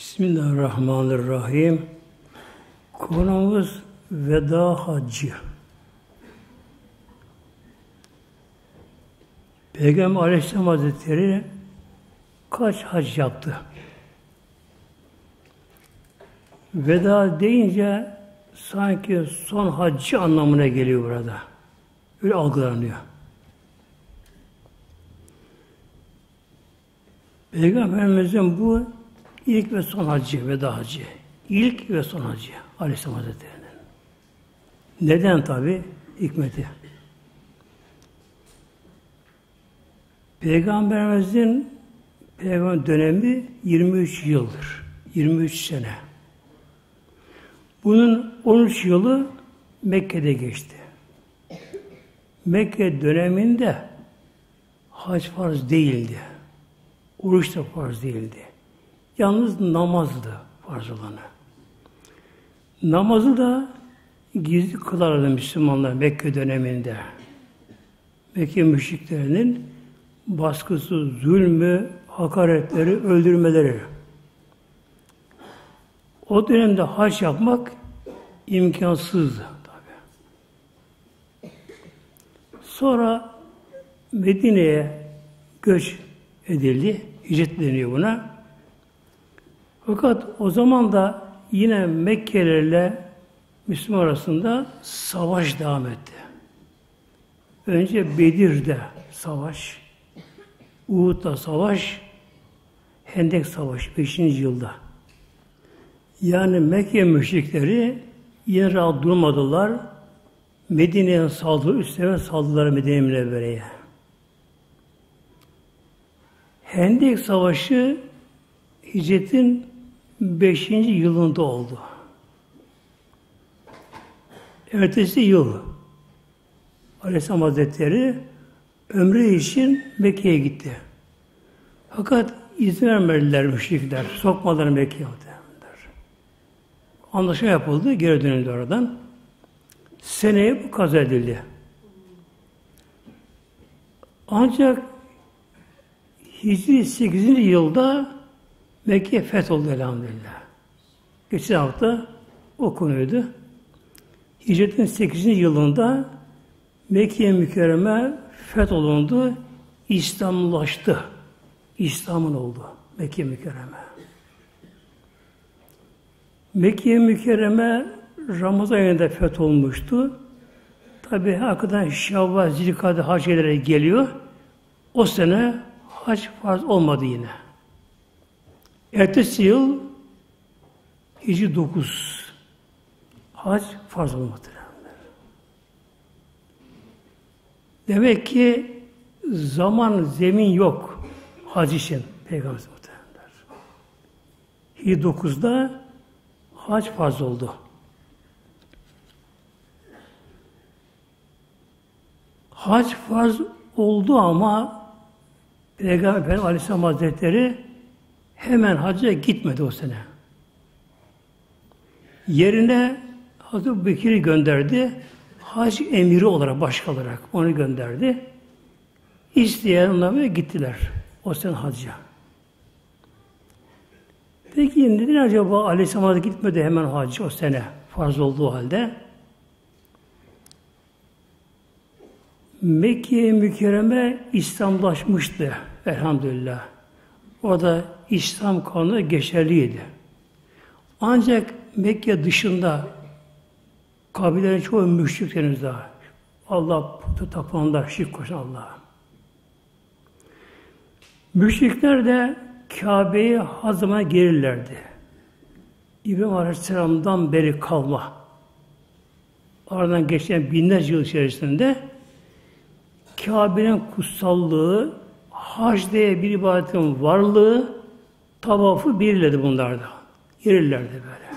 Bismillahirrahmanirrahim. Konumuz veda haccı. Peygamber Aleyhisselam Hazretleri kaç hac yaptı? Veda deyince sanki son haccı anlamına geliyor burada. Öyle algılanıyor. Peygamberimizin bu ilk ve son hacı, veda hacı. İlk ve son hacı Aleyhisselam Hazretleri'nin. Neden tabi? Hikmeti. Peygamberimizin peygamber dönemi 23 yıldır. 23 sene. Bunun 13 yılı Mekke'de geçti. Mekke döneminde hac farz değildi. Oruç da farz değildi. Yalnız namazdı farz olanı. Namazı da gizli kılardı Müslümanlar Mekke döneminde. Mekke müşriklerinin baskısı, zulmü, hakaretleri, öldürmeleri. O dönemde hac yapmak imkansızdı tabi. Sonra Medine'ye göç edildi. Hicret deniyor buna. Fakat o zaman da yine Mekkelilerle Müslüman arasında savaş devam etti. Önce Bedir'de savaş, Uhud'da savaş, Hendek Savaşı 5. yılda. Yani Mekke müşrikleri yine rahat durmadılar. Medine'ye saldırı, üstlerine saldırdılar Medine Münevvere'ye. Hendek Savaşı Hicret'in 5. yılında oldu. Ertesi yıl Aleyhisselam Hazretleri ömrü için Mekke'ye gitti. Fakat izin vermediler müşrikler. Sokmadılar Mekke'ye. Anlaşma yapıldı. Geri dönüldü oradan. Seneye bu kaza edildi. Ancak Hicri 8. yılda Mekke fetholdu elhamdülillah. Geçen hafta o konuydu. Hicretin 8. yılında Mekke mükerreme fetholundu, İslamlaştı. İslam'ın oldu Mekke mükerreme. Mekke mükerreme Ramazan ayında fetholmuştu. Tabi hakikaten Şevval, Zilkade hacileri geliyor. O sene hac farz olmadı yine. Ertesi yıl Hicri 9 hac farz olmadı. Demek ki zaman, zemin yok hac için Peygamber muhtemelenler. Hicri 9'da hac farz oldu. Hac farz oldu ama Peygamber Aleyhisselam Hazretleri hemen hacca gitmedi o sene. Yerine Hazreti Bekir'i gönderdi. Hac emiri olarak, başka olarak onu gönderdi. İsteyenler gittiler o sene hacca. Peki neden acaba Aleyhisselam'a gitmedi hemen hacı o sene farz olduğu halde? Mekke mükerreme İslamlaşmıştı elhamdülillah. Orada İslam kanunu geçerliydi. Ancak Mekke dışında kabilelerin çoğu müşrik daha. Allah putu tapınanlar, şirk koşan Allah'a. Müşrikler de Kabe'ye hazıma gelirlerdi. İbrahim Aleyhisselam'dan beri kalma. Aradan geçen binlerce yıl içerisinde Kabe'nin kutsallığı, hac diye bir ibadetin varlığı, tavafı belirledi bunlarda. Girirlerdi böyle.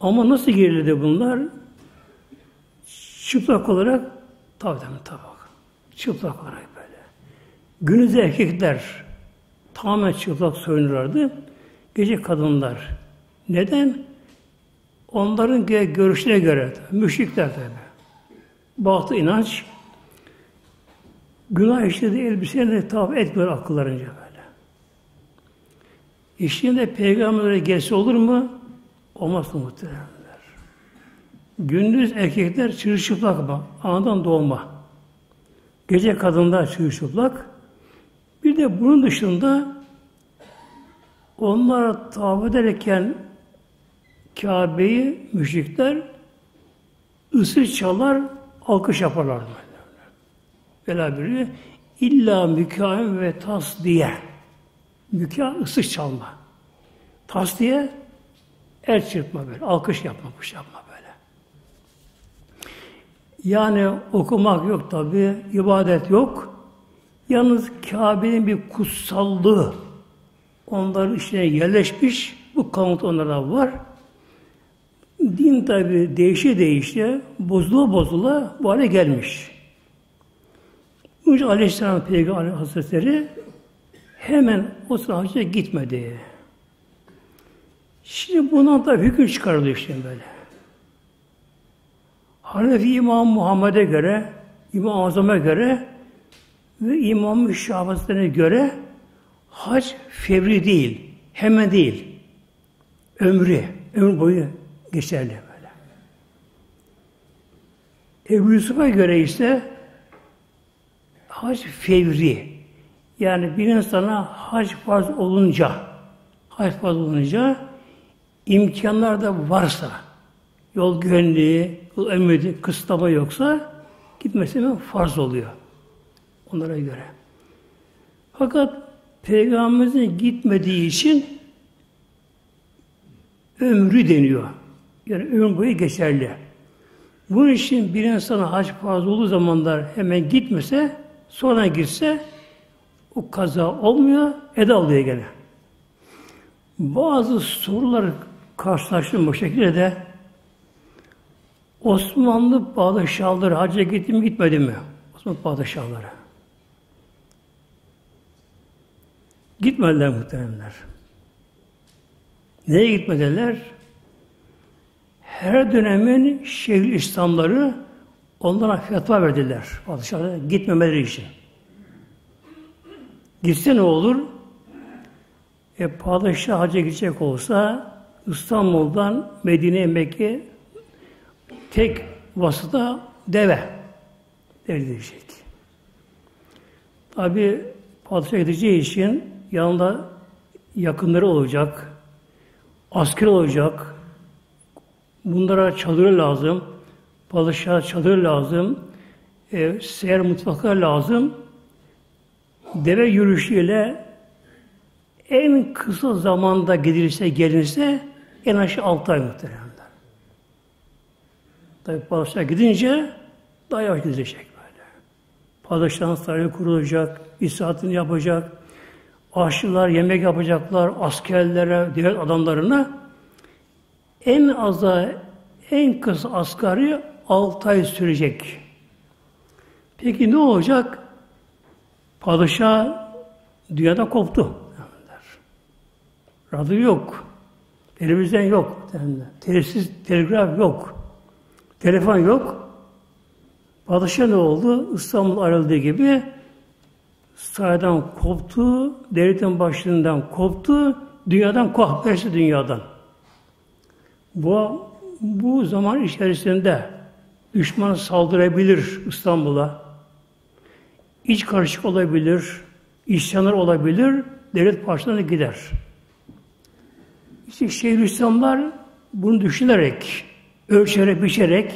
Ama nasıl girildi bunlar? Çıplak olarak tabi tabi tabak. Çıplak olarak böyle. Günüzü erkekler tamamen çıplak soyunurlardı. Gece kadınlar. Neden? Onların görüşüne göre, müşrikler tabi. Bahtı inanç, günah işlediği elbiselerine tavaf etmiyor akıllarınca böyle. İşinde peygamberlere gelse olur mu? Olmaz muhteremler. Gündüz erkekler çırılçıplak mı? Anadan doğma. Gece kadınlar çırılçıplak. Bir de bunun dışında onlar tavaf ederken Kabe'yi müşrikler ısır çalar, alkış yaparlar. Vela biri illa mükâhem ve tas diye. Mükâ ısır çalma. Tas diye el çırpma böyle, alkış yapma, kuş yapma böyle. Yani okumak yok tabi, ibadet yok. Yalnız Kabe'nin bir kutsallığı onların içine yerleşmiş, bu kanıt onlarda var. Din tabi değişe değişe, bozula bozula bu hale gelmiş. İçin Aleyhisselam Peygamber Hazretleri hemen o sırada gitmedi. Şimdi bundan da hüküm çıkarılıyor işte böyle. Hanefi İmam Muhammed'e göre, İmam Azam'a göre ve İmam-ı Şahabetlerine göre hac fevri değil, hemen değil. Ömrü, ömür boyu geçerli böyle. Ebu Yusuf'a göre ise hac fevri. Yani bir insana hac farz olunca, hac farz olunca imkanlar da varsa, yol güvenliği, yol emniyeti, kısıtlama yoksa gitmesi mi farz oluyor. Onlara göre. Fakat Peygamberimizin gitmediği için ömrü deniyor. Yani ömür boyu geçerli. Bunun için bir insana hac farz olduğu zamanlar hemen gitmese, sonra gitse o kaza olmuyor, eda oluyor gene. Bazı sorular karşılaştım bu şekilde de Osmanlı padişahları hacca gitti mi gitmedi mi? Osmanlı padişahları. Gitmediler muhteremler. Neye gitmediler? Her dönemin şehir İslamları onlara fetva verdiler. Padişahlara gitmemeleri için. Gitse ne olur? E, padişah hacca gidecek olsa İstanbul'dan Medine'ye Mekke tek vasıta deve. Deve diyecek. Tabi padişah gideceği için yanında yakınları olacak, asker olacak, bunlara çadır lazım, padişah çadır lazım, e, seher mutfaklar lazım. Deve yürüyüşüyle en kısa zamanda gidilirse, gelinirse en aşağı altı ay muhteremler. Tabi padişah gidince daha yavaş gidecek böyle. Padişahın sarayı kurulacak, isaatini yapacak, aşçılar yemek yapacaklar, askerlere, diğer adamlarına en aza en kısa asgari 6 ay sürecek. Peki ne olacak? Padişah dünyada koptu. Radyo yok. Televizyon yok. Telsiz, telgraf yok. Telefon yok. Padişah ne oldu? İstanbul ayrıldığı gibi saraydan koptu, devletin başlığından koptu, dünyadan kohbersi dünyadan. Bu, bu zaman içerisinde düşman saldırabilir İstanbul'a. İç karışık olabilir, isyanlar olabilir, devlet başlarına gider. İşte Şeyhülislamlar bunu düşünerek, ölçerek, biçerek,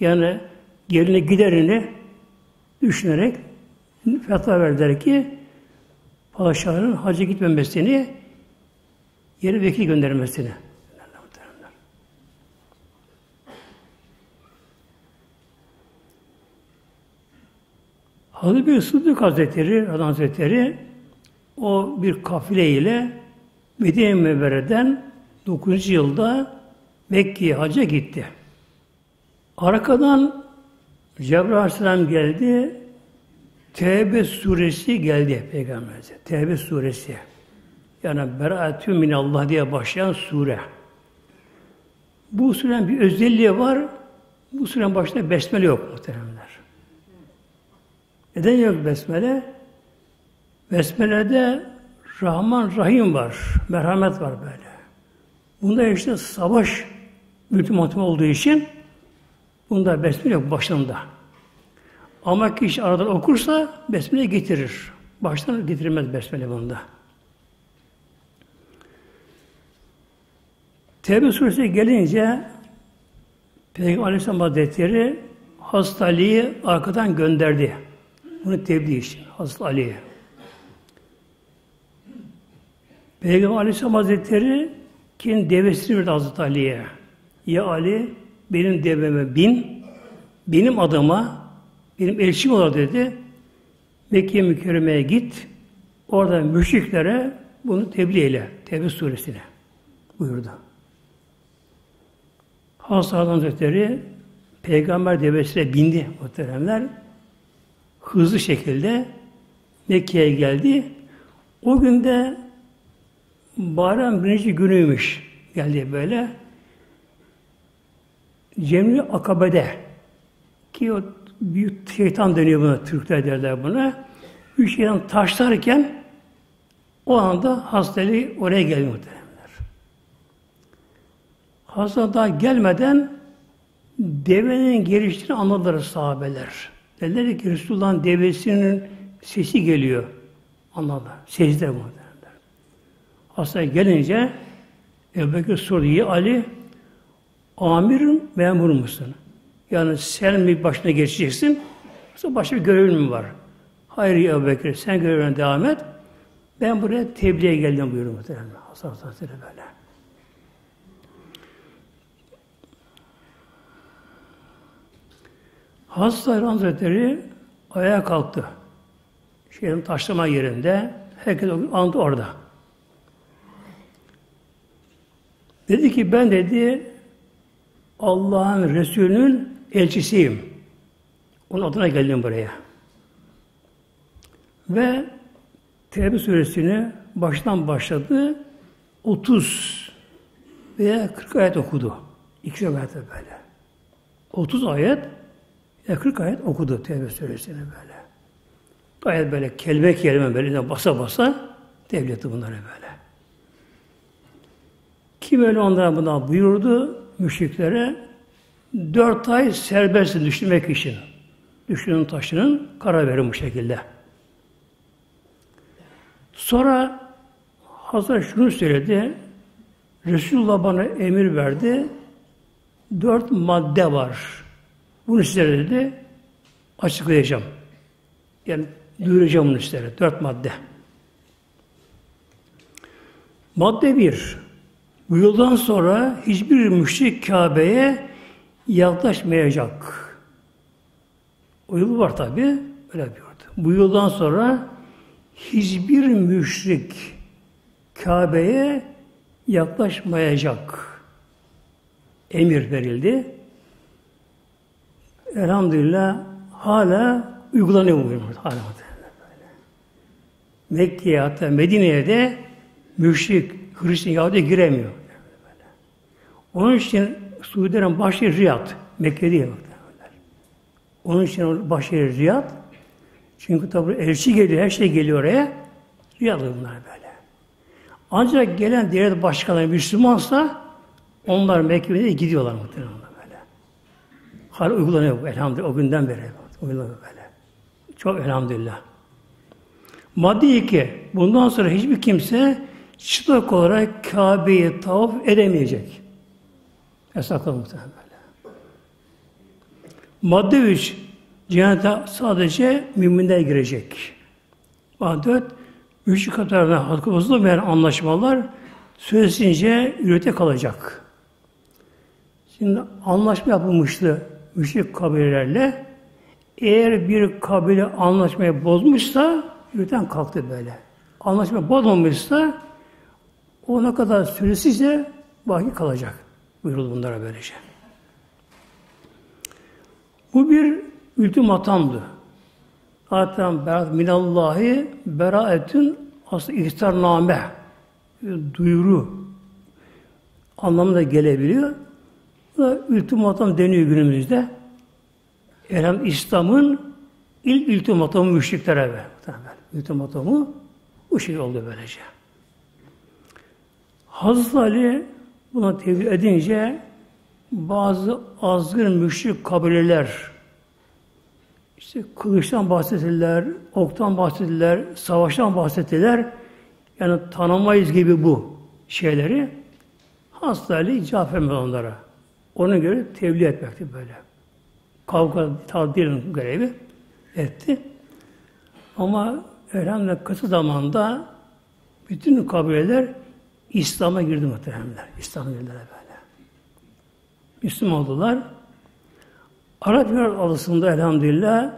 yani yerine giderini düşünerek fetva verdiler ki padişahın hacı gitmemesini yeri vekil göndermesini. Hazreti bir Sıddık Hazretleri, Radhan Hazretleri o bir kafile ile Medine Mevvere'den 9. yılda Mekke'ye hacca gitti. Arkadan Cebrail Aleyhisselam geldi, Tevbe suresi geldi Peygamberimize. Tevbe suresi. Yani Beratü minallah diye başlayan sure. Bu surenin bir özelliği var. Bu surenin başında besmele yok muhteremler. Neden yok besmele? Besmele'de Rahman Rahim var. Merhamet var böyle. Bunda işte savaş ultimatum olduğu için bunda besmele yok başında. Ama kişi arada okursa besmele getirir. Baştan getirmez besmele bunda. Tevbe suresi gelince Peygamber Aleyhisselam Hazretleri Ali'yi arkadan gönderdi. Bunu tebliğ için Hazreti Ali'ye. Peygamber Aleyhisselam Hazretleri kendi devesini verdi Hazreti Ali'ye. Ya Ali benim deveme bin, benim adıma, benim elçim olur dedi. Mekke mükerremeye git, orada müşriklere bunu tebliğ eyle. Tevbe suresine buyurdu. Hazreti Hazretleri peygamber devesine bindi muhteremler. Hızlı şekilde Mekke'ye geldi. O günde bayram birinci günüymüş. Geldi böyle. Cemri Akabe'de ki o büyük şeytan deniyor buna, Türkler derler buna. Büyük şeytan taşlarken o anda hastalığı oraya geldi muhteremler. Hasta daha gelmeden devenin geliştiğini anladılar sahabeler. Dediler ki Resulullah'ın devesinin sesi geliyor. Anladılar. Secde bu. Hasta gelince Ebu Bekir sordu. Ya Ali amirin memur musun? Yani sen mi başına geçeceksin? Yoksa başka bir görevin mi var? Hayır ya Ebu Bekir sen görevine devam et. Ben buraya tebliğe geldim buyuruyor muhtemelen. Hasan Hazretleri böyle. Hazreti Hazretleri ayağa kalktı. Şeyin taşlama yerinde. Herkes andı orada. Dedi ki ben dedi Allah'ın Resulü'nün elçisiyim. Onun adına geldim buraya. Ve Tevbe suresini baştan başladı. 30 veya 40 ayet okudu. İki ayet böyle. 30 ayet ya 40 ayet okudu Tevbe suresini böyle. Ayet böyle kelime kelime böyle basa basa devleti bunları böyle. Kim öyle onlara buna buyurdu müşriklere? Dört ay serbest düşünmek için. Düşünün taşının karar verin bu şekilde. Sonra Hazreti şunu söyledi. Resulullah bana emir verdi. Dört madde var. Bunu size dedi. Açıklayacağım. Yani duyuracağım bunu sizlere. Dört madde. Madde bir. Bu yıldan sonra hiçbir müşrik Kabe'ye yaklaşmayacak. O yıl var tabi. Öyle yapıyordu. Bu yıldan sonra hiçbir müşrik Kabe'ye yaklaşmayacak. Emir verildi. Elhamdülillah hala uygulanıyor bu hala. Mekke'ye hatta Medine'ye de müşrik Hristiyan Yahudi giremiyor. Onun için Suudilerin başşehri Riyad. Mekke değil. Onun için başşehri Riyad. Çünkü tabi elçi geliyor, her şey geliyor oraya. Riyad'ı bunlar böyle. Ancak gelen diğer başkanlar Müslümansa onlar Mekke'ye gidiyorlar muhtemelen. Hala uygulanıyor elhamdülillah o günden beri. Uygulanıyor böyle. Çok elhamdülillah. Madde iki. Bundan sonra hiçbir kimse çıplak olarak Kabe'yi tavaf edemeyecek. Yasaklı muhtemelen böyle. Madde 3. Cennete sadece müminler girecek. Madde 4. Üç katarına hakkı bozulmayan anlaşmalar süresince yürüte kalacak. Şimdi anlaşma yapılmıştı müşrik kabilelerle. Eğer bir kabile anlaşmayı bozmuşsa yürüten kalktı böyle. Anlaşma bozmamışsa o ne kadar süresizce baki kalacak. Buyuruldu bunlara böylece. Bu bir ultimatamdı. Zaten berat minallahi beraetün aslında ihtarname duyuru anlamında gelebiliyor. Bu da ultimatam deniyor günümüzde. Elham İslam'ın ilk ultimatomu müşriklere ver. Ultimatomu Bu şey oldu böylece. Hazreti Ali buna tevhid edince bazı azgın müşrik kabileler işte kılıçtan bahsettiler, oktan bahsettiler, savaştan bahsettiler. Yani tanımayız gibi bu şeyleri. Hazreti Ali cevap onlara. Ona göre tebliğ etmekti böyle. Kavga tadbirin görevi etti. Ama elhamdülillah kısa zamanda bütün kabileler İslam'a girdi muhteremler. İslam'a girdiler böyle. Müslüman oldular. Arap Yarımadası'nda elhamdülillah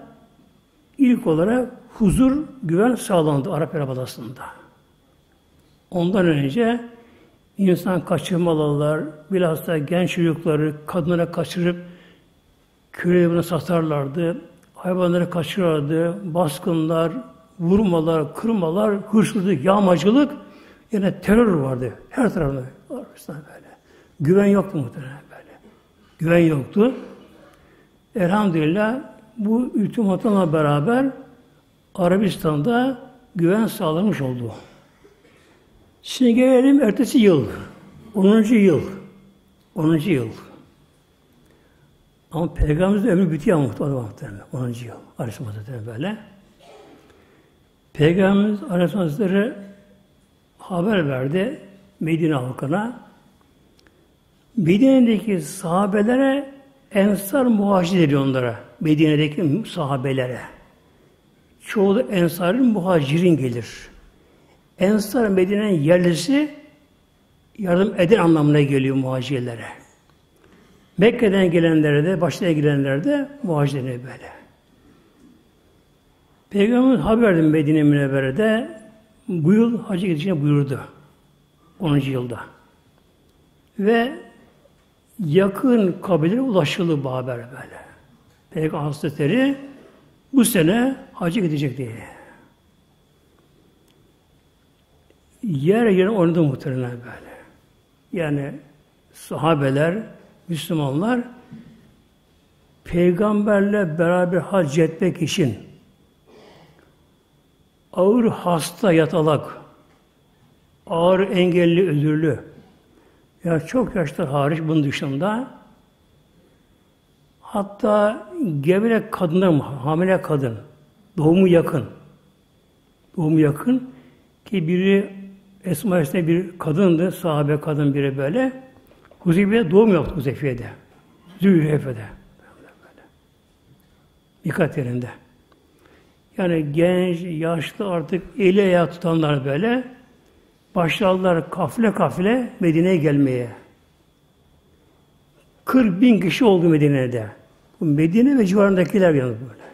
ilk olarak huzur, güven sağlandı Arap Yarımadası'nda. Ondan önce insan kaçırmalılar, bilhassa genç çocukları kadınlara kaçırıp kölelerine satarlardı, hayvanları kaçırırlardı, baskınlar, vurmalar, kırmalar, hırsızlık, yağmacılık, yine terör vardı her tarafta. böyle. Güven yoktu muhtemelen böyle. Güven yoktu. Elhamdülillah bu ultimatımla beraber Arabistan'da güven sağlamış oldu. Şimdi gelelim ertesi yıl. 10. yıl. 10. yıl. Ama Peygamberimizin ömrü bitiyor muhtemelen. 10. yıl. Aleyhisselam Hazretleri böyle. Peygamberimiz Aleyhisselam Hazretleri haber verdi Medine halkına. Medine'deki sahabelere Ensar muhacir ediyor onlara. Medine'deki sahabelere. Çoğu da Ensar'ın muhacirin gelir. Ensar Medine'nin yerlisi yardım eden anlamına geliyor muhacirlere. Mekke'den gelenlere de, başına gelenlere de muhacirine böyle. Peygamber haber verdi Medine Münevvere'de bu yıl hacı gideceğini buyurdu. 10. yılda. Ve yakın kabilelere ulaşıldı bu haber böyle. Peygamber Hazretleri bu sene hacı gidecek diye. Yer yerine oynadı muhtemelen böyle. Yani sahabeler, Müslümanlar peygamberle beraber hac etmek için ağır hasta yatalak, ağır engelli özürlü, ya çok yaşlı hariç bunun dışında. Hatta gevele kadınlar hamile kadın, doğumu yakın, doğumu yakın ki biri Esma bir kadındı, sahabe kadın biri böyle. Huzeyfe'de doğum yaptı Huzeyfe'de. Zülhefe'de. Dikkat yerinde. Yani genç, yaşlı artık eli ayağı tutanlar böyle başladılar kafile kafile Medine'ye gelmeye. 40 bin kişi oldu Medine'de. Bu Medine ve civarındakiler yani böyle.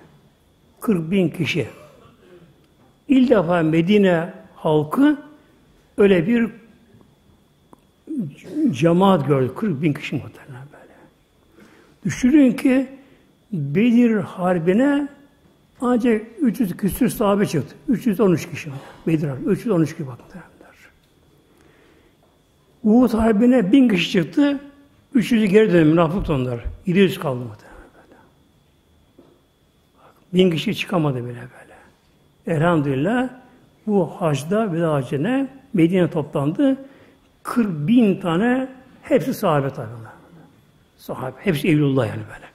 40 bin kişi. İlk defa Medine halkı öyle bir cemaat gördü. 40 bin kişi muhtemelen böyle. Düşünün ki Bedir Harbi'ne ancak 300 küsür sahabe çıktı. 313 kişi. Bedir Harbi. 313 kişi bakın. Uhud Harbi'ne bin kişi çıktı. 300'ü geri döndü. Münafık onlar. 700 kaldı muhtemelen. Bin kişi çıkamadı bile böyle. Elhamdülillah bu hacda veda hacine Medine toplandı. 40 bin tane hepsi sahabe tabi Sahabe. Hepsi Evlullah yani böyle.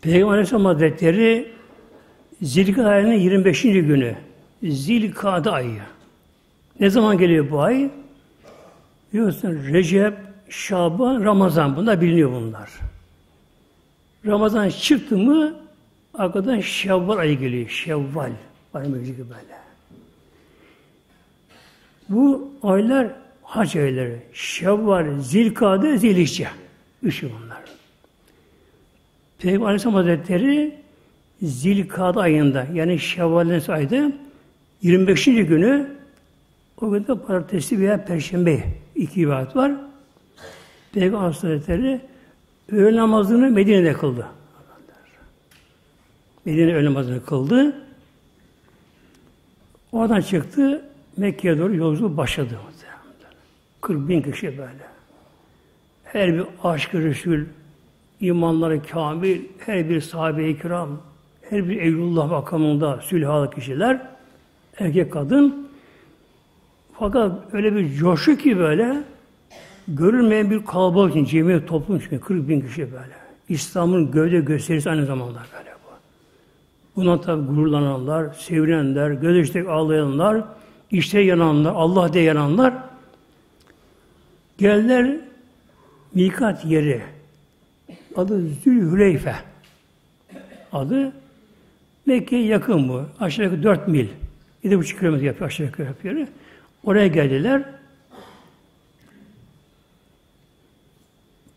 Peygamber Aleyhisselam Hazretleri Zilkade ayının 25. günü. Zilkade ayı. Ne zaman geliyor bu ay? Biliyorsun Recep, Şaban, Ramazan. Bunlar biliniyor bunlar. Ramazan çıktı mı arkadan Şevval ayı geliyor. Şevval. Var mı gibi böyle. Bu aylar hac ayları. Şevval, Zilkade, Zilhicce. Üçü bunlar. Peygamber Aleyhisselam Hazretleri Zilkade ayında yani Şevval'in ayda 25. günü o gün de pazartesi veya perşembe iki ibadet var. Peygamber Hazretleri öğle namazını Medine'de kıldı. Medine öğle namazını kıldı. Oradan çıktı. Mekke'ye doğru yolculuğu başladı. 40 bin kişi böyle. Her bir aşk-ı Resul imanları kamil, her bir sahabe-i kiram, her bir Eylullah makamında sülhalı kişiler, erkek kadın. Fakat öyle bir coşu ki böyle, görülmeyen bir kalabalık için, cemiyet toplum için 40 bin kişi böyle. İslam'ın gövde gösterisi aynı zamanda böyle bu. Buna tabi gururlananlar, sevinenler, gözyaşlık ağlayanlar, işte yananlar, Allah diye yananlar geldiler mikat yeri. Adı Zülhüleyfe. Adı Mekke'ye yakın bu. Aşağı yukarı 4 mil. 7,5 kilometre yapıyor aşağı yukarı yapıyor. Oraya geldiler.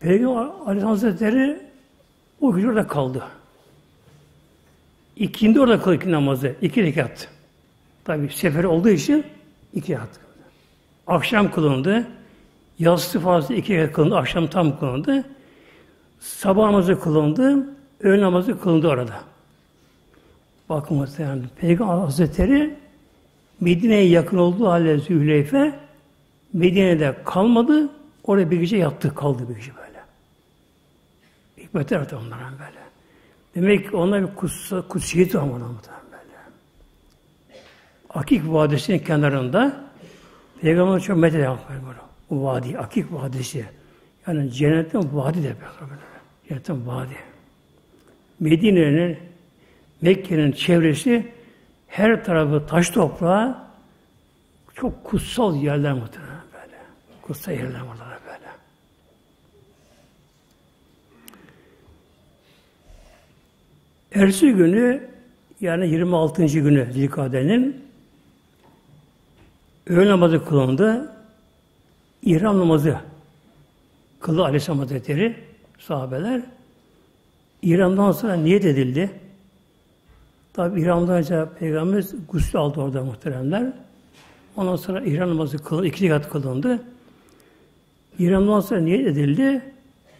Peygamber Aleyhisselam Hazretleri o gün orada kaldı. İkindi orada kıldı iki namazı. iki rekat. Tabi sefer olduğu için iki rekat. Akşam kılındı. Yastı fazla iki rekat kılındı. Akşam tam kılındı. Sabah namazı kılındı. Öğle namazı kılındı orada. Bakın muhtemelen Peygamber Hazretleri Medine'ye yakın olduğu halde Zühleyfe Medine'de kalmadı. Oraya bir gece yattı, kaldı bir gece böyle. Hikmetler artık onlara böyle. Demek ki onlar bir kutsa, kutsiyeti var böyle. Akik Vadisi'nin kenarında Peygamber çok medet yapıyor böyle. Bu vadi, Akik Vadisi. Yani cennetten vadi de böyle. Cennetten vadi. Medine'nin Mekke'nin çevresi her tarafı taş toprağı çok kutsal yerler muhtemelen. Kutsal yerler burada böyle. Ersi günü yani 26. günü Zilkade'nin öğle namazı kılındı. İhram namazı kıldı Aleyhisselam Hazretleri sahabeler. İhramdan sonra niyet edildi. Tabi İhram'dan önce Peygamberimiz gusül aldı orada muhteremler. Ondan sonra İhram namazı kılındı, iki rekat kılındı. İhramdan sonra niyet edildi.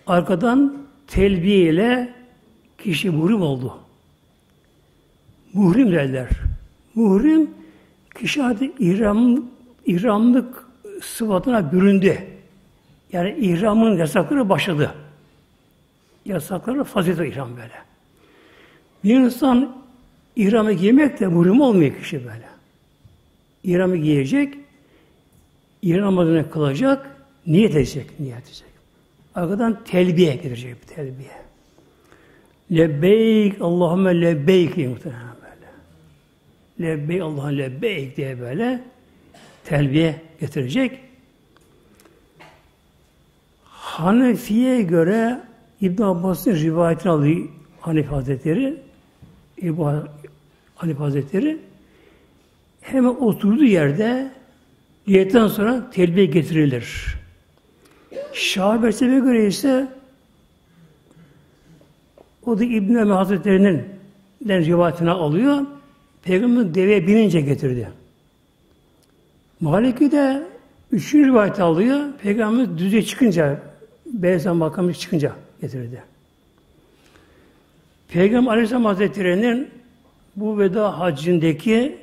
Arkadan telbiye ile kişi muhrim oldu. Muhrim derler. Muhrim kişi adı ihram, ihramlık sıfatına büründü. Yani ihramın yasakları başladı. Yasakları fazilet ihram böyle. Bir insan İhramı giymek de muhrim olmuyor kişi böyle. İhramı giyecek, İhram namazını kılacak, niyet edecek, niyet edecek. Arkadan telbiye getirecek bir telbiye. Lebbeyk, Allahümme lebbeyk diye muhtemelen böyle. Lebbeyk, Allah'ın lebbeyk diye böyle telbiye getirecek. Hanefi'ye göre İbn Abbas'ın rivayetini alıyor Hanefi Hazretleri. Ebu Hanif Hazretleri hemen oturduğu yerde niyetten sonra telbiye getirilir. Şah Bersebe göre ise o da İbn Ömer Hazretleri'nin rivayetine alıyor. Peygamber deveye binince getirdi. Maliki de üçüncü rivayeti alıyor. Peygamber düzeye çıkınca, Beyazan makamı çıkınca getirdi. Peygamber Aleyhisselam Hazretleri'nin bu veda hacindeki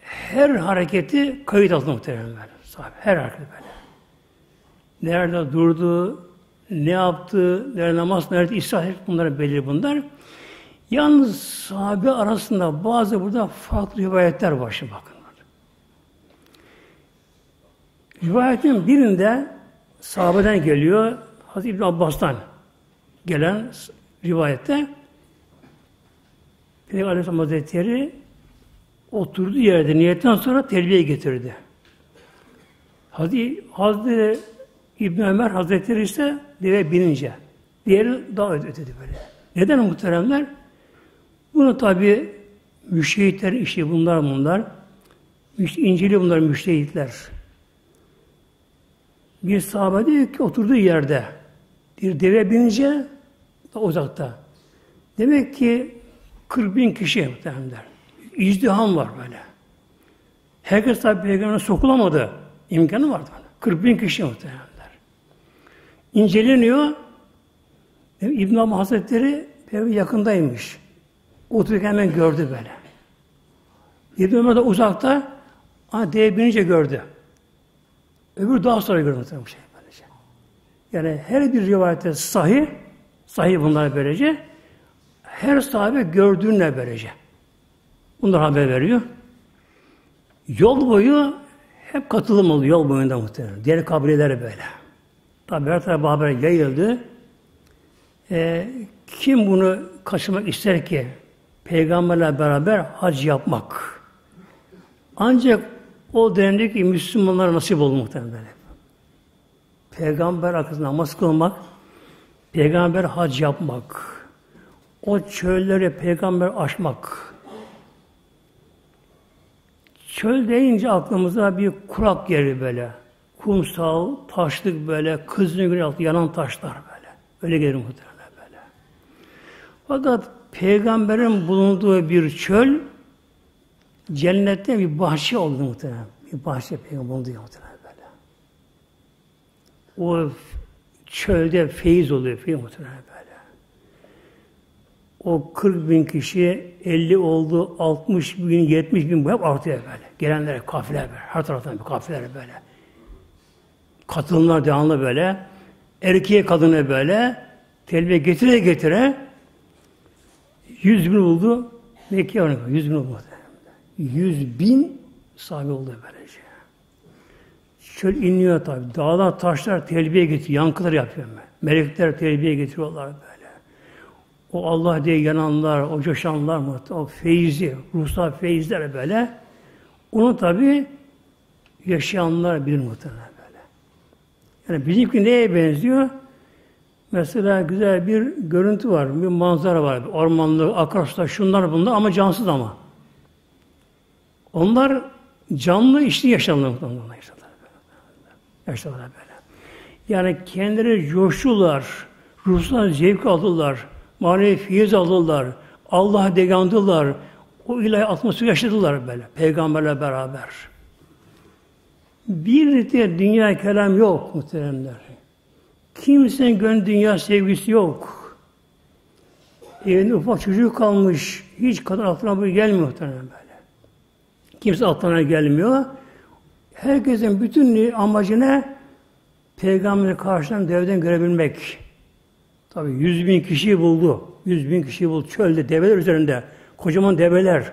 her hareketi kayıt altına muhtemelen Sahabe, her hareket böyle. Nerede durdu, ne yaptı, nerede namaz, nerede israf, bunları belirli bunlar. Yalnız sahabe arasında bazı burada farklı rivayetler var şimdi bakın. Rivayetin birinde sahabeden geliyor, Hazreti İbn Abbas'tan gelen rivayette Peygamber Aleyhisselam Hazretleri oturduğu yerde niyetten sonra terbiye getirdi. Hazreti, Hazreti İbn Ömer Hazretleri ise deve binince. Diğeri daha ötedi böyle. Neden muhteremler? Bunu tabi müştehitler işi bunlar bunlar. İncili bunlar müştehitler. Bir sahabe diyor ki oturduğu yerde bir deve binince da uzakta. Demek ki 40 bin kişi muhtemelenler. İzdiham var böyle. Herkes tabi peygamberine sokulamadı. İmkanı vardı. 40 bin kişi muhtemelenler. İnceleniyor. İbn Abi Hazretleri peygamber yakındaymış. Otururken hemen gördü böyle. İbn Ömer de uzakta ama deve binince gördü. Öbür daha sonra gördü bu şey. Böylece. Yani her bir rivayette sahih, Sahih bunlar böylece. Her sahabe gördüğünle böylece. Bunlar haber veriyor. Yol boyu hep katılım oluyor yol boyunda muhtemelen. Diğer kabileler böyle. Tabi her tarafa haber yayıldı. Ee, kim bunu kaçırmak ister ki? Peygamberle beraber hac yapmak. Ancak o dönemdeki Müslümanlara nasip oldu muhtemelen. Peygamber arkasında namaz kılmak, peygamber hac yapmak, o çölleri peygamber aşmak. Çöl deyince aklımıza bir kurak yeri böyle. Kumsal, taşlık böyle, kızın gün altı yanan taşlar böyle. Öyle gelir muhtemelen böyle. Fakat peygamberin bulunduğu bir çöl cennette bir bahçe oldu muhtemelen. Bir bahçe peygamber bulundu muhtemelen böyle. O çölde feyiz oluyor feyiz muhtemelen böyle. O 40 bin kişi 50 oldu, 60 bin, 70 bin bu hep artıyor böyle. Gelenlere kafiler böyle. Her taraftan bir kafiler böyle. Katılımlar devamlı böyle. Erkeğe kadına böyle. Telbiye getire getire 100 bin oldu. Mekke örnek 100 bin oldu. 100 bin sahibi oldu böylece. Çöl inliyor tabi. Dağlar, taşlar telbiye getiriyor. Yankılar yapıyor. Melekler telbiye getiriyorlar böyle. O Allah diye yananlar, o coşanlar? O feyzi, ruhsal feyizler böyle. Onu tabi yaşayanlar bilir muhtemelen böyle. Yani bizimki neye benziyor? Mesela güzel bir görüntü var, bir manzara var. Ormanlık, akarsular, şunlar bunlar ama cansız ama. Onlar canlı muhtemelen yaşadılar. Yaşadılar böyle. Yani kendileri coşular, ruhsal zevk aldılar, manevi feyiz aldılar, Allah'a degandılar, o ilahi atmosferi yaşadılar böyle, peygamberle beraber. Bir de dünya kelam yok muhteremler. Kimsenin gönlü dünya sevgisi yok. Evinde ufak çocuk kalmış, hiç kadın aklına bu gelmiyor muhtemelen böyle. Kimse aklına gelmiyor. Herkesin bütün amacı ne? Peygamberi karşıdan devden görebilmek. Tabi yüz bin kişiyi buldu. Yüz bin kişiyi buldu. Çölde, develer üzerinde. Kocaman develer.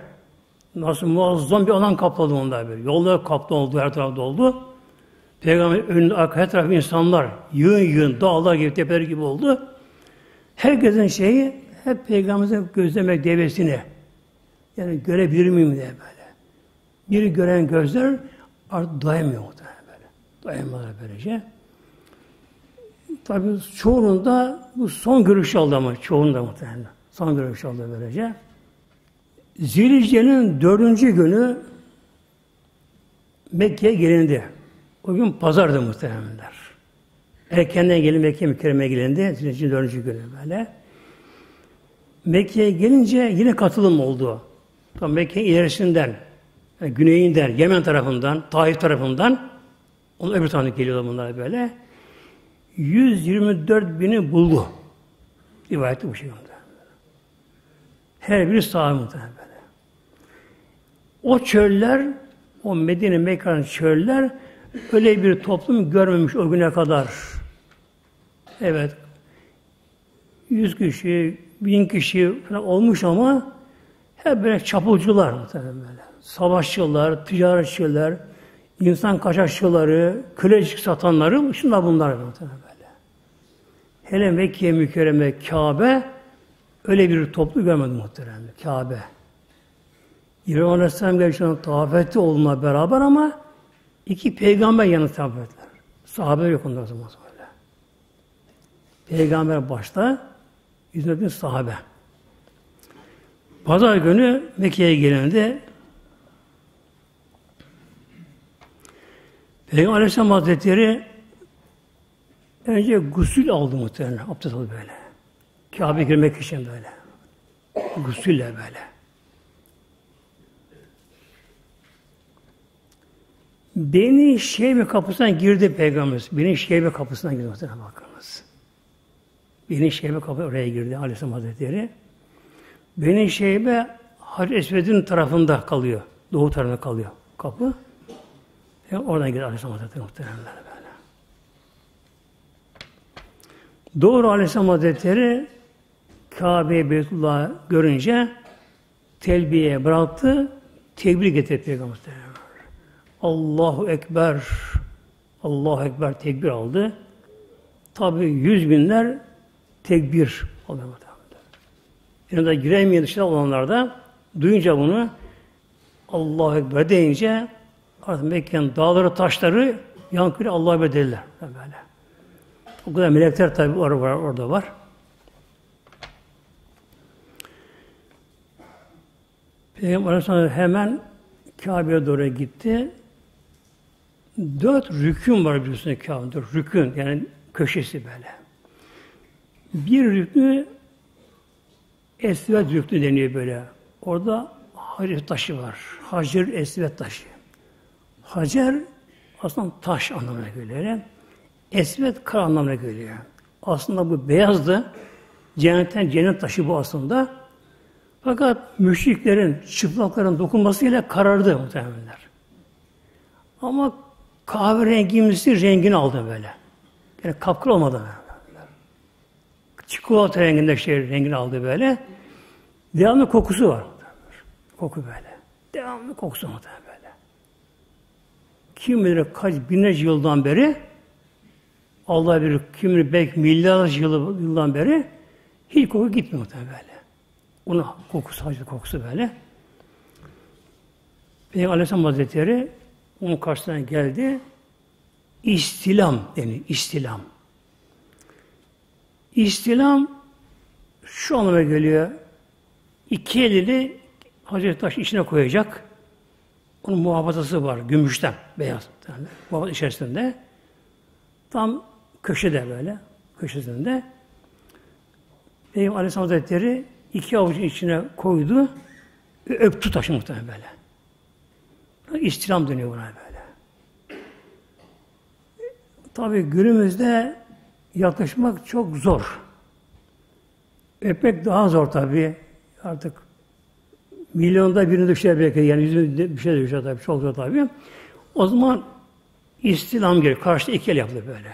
Nasıl muazzam bir alan kapladı onlar böyle. Yollar kaplı oldu, her tarafta oldu. Peygamber önünde, arka, her tarafı insanlar. Yığın yığın, dağlar gibi, tepeler gibi oldu. Herkesin şeyi hep Peygamber'in gözlemek devesini. Yani görebilir miyim diye böyle. Biri gören gözler artık dayanmıyor muhtemelen böyle. Dayanmıyorlar böylece. Tabi çoğununda bu son görüş oldu ama çoğunda muhtemelen. Son görüş oldu böylece. Zilhicce'nin dördüncü günü Mekke'ye gelindi. O gün pazardı muhtemelenler. Erkenden gelin Mekke'ye mükerreme gelindi. Zilhicce'nin dördüncü günü böyle. Mekke'ye gelince yine katılım oldu. Tam Mekke ilerisinden, yani güneyinden, Yemen tarafından, Taif tarafından, onun öbür tarafından geliyorlar bunlar böyle. 124 bini buldu. Rivayette bu şekilde. Her biri sahibi muhtemelen böyle. O çöller, o Medine Mekke'nin çöller öyle bir toplum görmemiş o güne kadar. Evet. Yüz kişi, bin kişi falan olmuş ama hep böyle çapulcular böyle. Savaşçılar, ticaretçiler, insan kaçakçıları, kölecik satanları, şunlar bunlar böyle. Hele Mekke mükerreme Kabe öyle bir toplu görmedi muhtemelen Kabe. İbrahim Aleyhisselam gerçekten tavaf etti beraber ama iki peygamber yanı ettiler. Sahabe yok ondan zaman böyle. Peygamber başta, yüzüne sahabe. Pazar günü Mekke'ye gelince Peygamber Aleyhisselam Hazretleri önce gusül aldı muhtemelen. Abdest aldı böyle. Kabe girmek için böyle. Gusülle böyle. Beni Şeybe kapısından girdi Peygamberimiz. Beni Şeybe kapısından girdi muhtemelen bakınız. Beni Şeybe kapı oraya girdi Aleyhisselam Hazretleri. Beni Şeybe Hacer Esved'in tarafında kalıyor. Doğu tarafında kalıyor kapı. Yani oradan gider Aleyhisselam Hazretleri muhtemelen böyle. Doğru Aleyhisselam Hazretleri Kabe Beytullah görünce telbiye bıraktı, tekbir getirdi Peygamber. Allahu Ekber, Allahu Ekber tekbir aldı. Tabi yüz binler tekbir oluyor. Yanında giremeyen dışında olanlar da duyunca bunu Allahu Ekber deyince artık Mekke'nin dağları, taşları yankıyla Allah'a Ekber dediler. Böyle. O kadar melekler tabi orada var. Orada var. Peygamber Aleyhisselam hemen Kabe'ye doğru gitti. Dört rükün var biliyorsun Kabe'de. Rükün yani köşesi böyle. Bir rüknü Esvet rüknü deniyor böyle. Orada Hacer taşı var. Hacer Esvet taşı. Hacer aslında taş anlamına geliyor. Esvet kar anlamına geliyor. Aslında bu beyazdı. Cennetten cennet taşı bu aslında. Fakat müşriklerin, çıplakların dokunmasıyla karardı muhtemelenler. Ama kahverengimsi rengini aldı böyle. Yani kapkır olmadı. Çikolata renginde şey rengini aldı böyle. Devamlı kokusu var. Koku böyle. Devamlı kokusu var böyle. Kim bilir kaç binlerce yıldan beri Allah bilir kim bilir belki milyarlarca yıl, yıldan beri hiç koku gitmiyor böyle. Onun kokusu, hacı kokusu böyle. Peygamber Aleyhisselam Hazretleri onun karşısına geldi. İstilam deniyor. İstilam. İstilam şu anlama geliyor. İki elini Hazreti Taş içine koyacak. Onun muhafazası var. Gümüşten. Beyaz. Yani, muhafaza içerisinde. Tam köşede böyle. Köşesinde. Peygamber Aleyhisselam Hazretleri iki avucun içine koydu. Öptü taşı muhtemelen böyle. İstilam dönüyor buna böyle. Tabi günümüzde yaklaşmak çok zor. Öpmek daha zor tabi. Artık milyonda birini düşer belki. Yani yüzünde bir şey düşer tabi. Çok zor tabi. O zaman istilam gelir. Karşıda iki el yapılır böyle.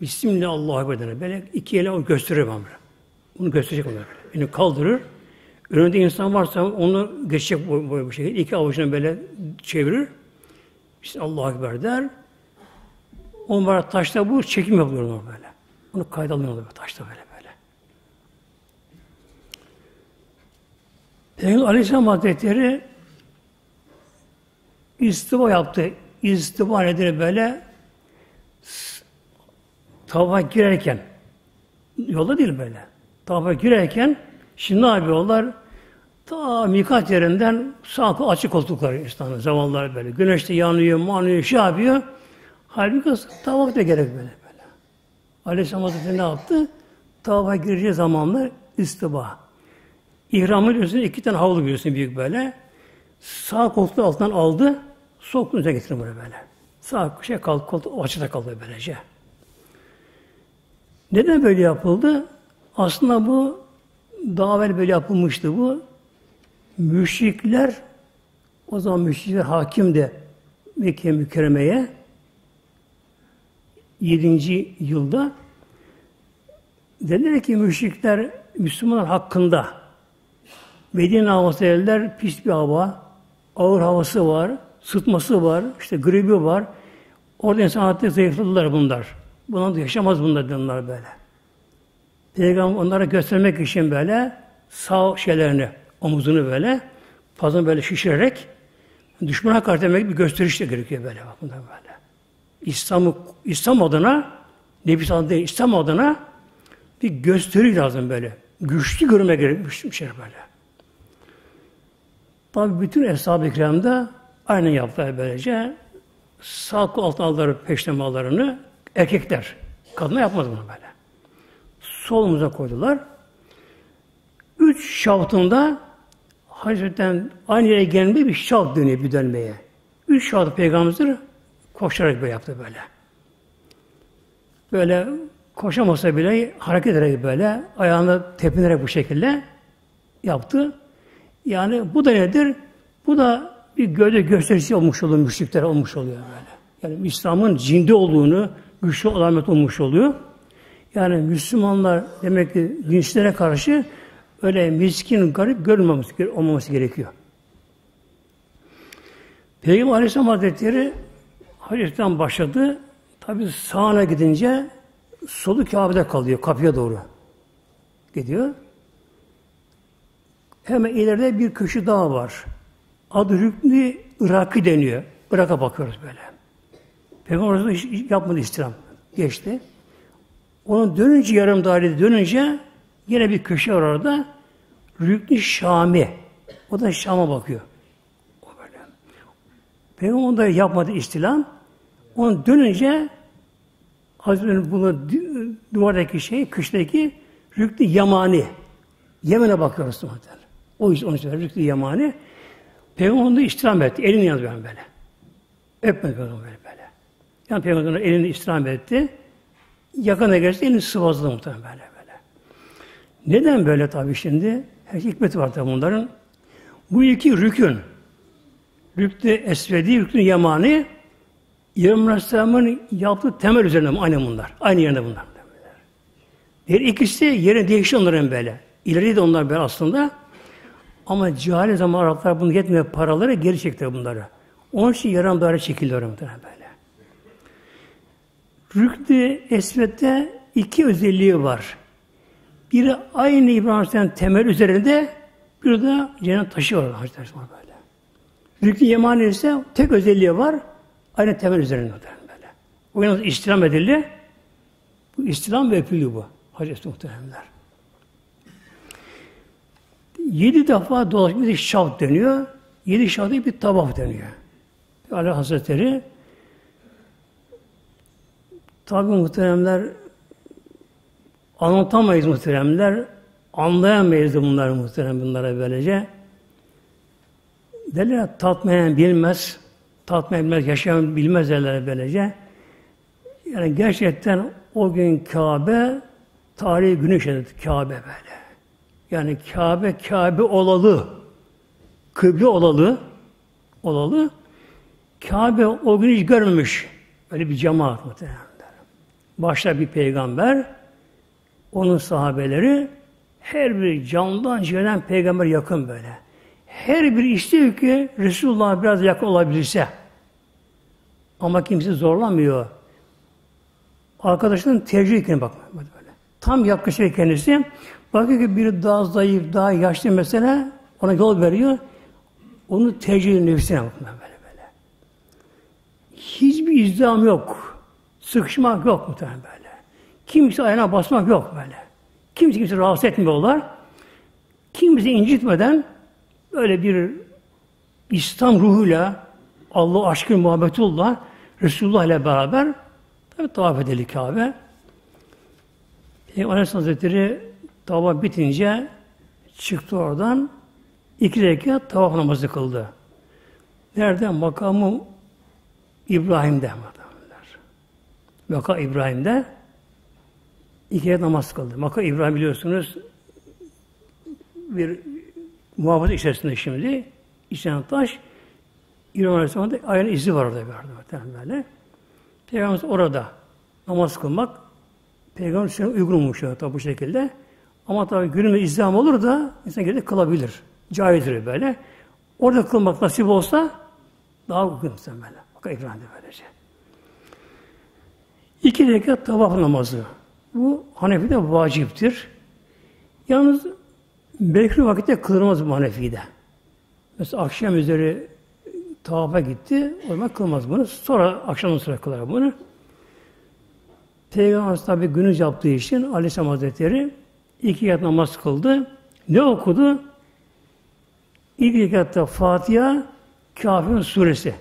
Bismillah Allah'a bedene. Böyle iki ele o gösterir bana. Bunu gösterecek onlar. Beni kaldırır. Önünde insan varsa onu geçecek bu, bu, şekilde. İki avucunu böyle çevirir. İşte Allah Ekber der. On var taşta bu çekim yapılıyor böyle. Onu kayda alıyorlar taşta böyle böyle. Peygamber Aleyhisselam Hazretleri istiva yaptı. İstiva nedir böyle? Tava girerken yolda değil böyle. Tava girerken şimdi ne yapıyorlar? Ta mikat yerinden sağ kol açık koltuklar İslam'da zamanlar böyle. Güneş de yanıyor, manıyor, şey yapıyor. Halbuki tavaf da gerek böyle böyle. Aleyhisselam Hazretleri ne yaptı? Tavafa gireceği zamanlar istiba. İhramı biliyorsun iki tane havlu biliyorsun büyük böyle. Sağ koltuğu altından aldı, soktu üzerine getirdi buraya böyle. Sağ şey kaldı, koltuğu açıda kaldı böylece. Neden böyle yapıldı? Aslında bu daha evvel böyle yapılmıştı bu. Müşrikler o zaman müşrikler hakim de Mekke mükerremeye 7. yılda dediler ki müşrikler Müslümanlar hakkında Medine havası eller pis bir hava, ağır havası var, sıtması var, işte gribi var. Orada insan hatta zayıfladılar bunlar. Bunlar yaşamaz bunlar bunlar böyle. Peygamber onlara göstermek için böyle sağ şeylerini, omuzunu böyle fazla böyle şişirerek düşmana karşı demek bir gösteriş de gerekiyor böyle bakın böyle. İslam'ı İslam adına Nebi adına değil, İslam adına bir gösteri lazım böyle. Güçlü görme gerekmiş bir şey böyle. Tabi bütün Eshab-ı Kiram'da aynen yaptılar böylece. Sağ kol altına aldılar peştemalarını erkekler. Kadına yapmaz bunu böyle. Solumuza koydular. Üç şaftında Hazretten aynı yere geldiğinde bir şaft dönüyor bir dönmeye. Üç şaft peygamberimiz koşarak böyle yaptı böyle. Böyle koşamasa bile hareket ederek böyle ayağını tepinerek bu şekilde yaptı. Yani bu da nedir? Bu da bir gövde gösterisi olmuş oluyor, müşrikler olmuş oluyor böyle. Yani İslam'ın cinde olduğunu, güçlü alamet olmuş oluyor. Yani Müslümanlar demek ki gençlere karşı öyle miskin, garip görülmemesi olmaması gerekiyor. Peygamber Aleyhisselam Hazretleri Hacet'ten başladı. Tabi sağına gidince solu Kabe'de kalıyor, kapıya doğru gidiyor. Hemen ileride bir köşe daha var. Adı Rüknü Irak'ı deniyor. Irak'a bakıyoruz böyle. Peygamber orada hiç yapmadı istirham. Geçti. Onun dönünce yarım dairede dönünce yine bir köşe var orada. Rüknü Şami. O da Şam'a bakıyor. O böyle. Peygamber onda yapmadı istilam. Onun dönünce Hazreti bunu duvardaki şey, kıştaki Rüknü Yamani. Yemen'e bakıyoruz muhtemelen. O yüzden onu söylüyor. Rüknü Yamani. Peygamber onu istirham etti. Elini yazıyor böyle. Öpmedi Peygamber böyle. Yani Peygamber elini istirham etti. Yakına geçti elini sıvazladı muhtemelen böyle böyle. Neden böyle tabii şimdi? Her şey hikmeti var tabii bunların. Bu iki rükün, rüknü esvedi, rüknü yamani, İbrahim Aleyhisselam'ın yaptığı temel üzerinde aynı bunlar. Aynı yerinde bunlar. Diğer ikisi yerine değişti onların böyle. İleri de onlar böyle aslında. Ama cahil zaman Araplar bunu yetmiyor paraları geri çekti bunları. Onun için yaran daire çekiliyor muhtemelen böyle. Rüknü Esved'de iki özelliği var. Biri aynı İbrahim Aleyhisselam temel üzerinde bir de cennet taşı var. Hazreti böyle. Rüknü Yemani ise tek özelliği var. Aynı temel üzerinde böyle. O yalnız istilam edildi. Bu istilam ve öpülüyor bu. Hazreti Muhteremler. Yedi defa dolaşmış şavt deniyor. Yedi şavt bir tabaf deniyor. Ali Hazretleri tabi muhteremler anlatamayız muhteremler anlayamayız bunları muhterem bunlara böylece. Derler tatmayan bilmez, tatmayan bilmez, yaşayan bilmez derler böylece. Yani gerçekten o gün Kabe tarihi güneş dedi Kabe böyle. Yani Kabe Kabe olalı, kıble olalı, olalı. Kabe o gün hiç görmemiş. Öyle bir cemaat muhtemelen. Başta bir peygamber, onun sahabeleri, her bir candan ciğerden peygamber yakın böyle. Her bir istiyor ki Resulullah biraz yakın olabilirse. Ama kimse zorlamıyor. Arkadaşının tercih bak böyle. Tam yaklaşıyor kendisi. Bakıyor ki biri daha zayıf, daha yaşlı mesela ona yol veriyor. Onu tercih nefsine bakmıyor böyle böyle. Hiçbir izdiham yok. Sıkışmak yok muhtemelen böyle. Kimse ayağına basmak yok böyle. Kimse kimse rahatsız etmiyorlar. Kimse incitmeden böyle bir İslam ruhuyla Allah aşkı muhabbetullah Resulullah ile beraber tabi tavaf edildi Kabe. Peygamber Aleyhisselam Hazretleri tavaf bitince çıktı oradan iki rekat tavaf namazı kıldı. Nerede? Makamı İbrahim'de. Maka İbrahim'de iki rekat namaz kıldı. Maka İbrahim biliyorsunuz bir muhafaza içerisinde şimdi içten taş İbrahim Aleyhisselam'da ayağın izi var orada bir böyle. Peygamber orada namaz kılmak Peygamber için uygunmuş tabi bu şekilde. Ama tabi günümüz izdiham olur da insan gelip kılabilir. Caizdir böyle. Orada kılmak nasip olsa daha uygun böyle. Bak İbrahim'de böylece. İki rekat tavaf namazı. Bu Hanefi'de vaciptir. Yalnız bekri vakitte kılınmaz bu Hanefi'de. Mesela akşam üzeri tavafa gitti, o zaman kılmaz bunu. Sonra akşam sonra kılar bunu. Peygamber tabi günüz yaptığı için Aleyhisselam Hazretleri iki rekat namaz kıldı. Ne okudu? İlk rekatta Fatiha, Kafirun suresi.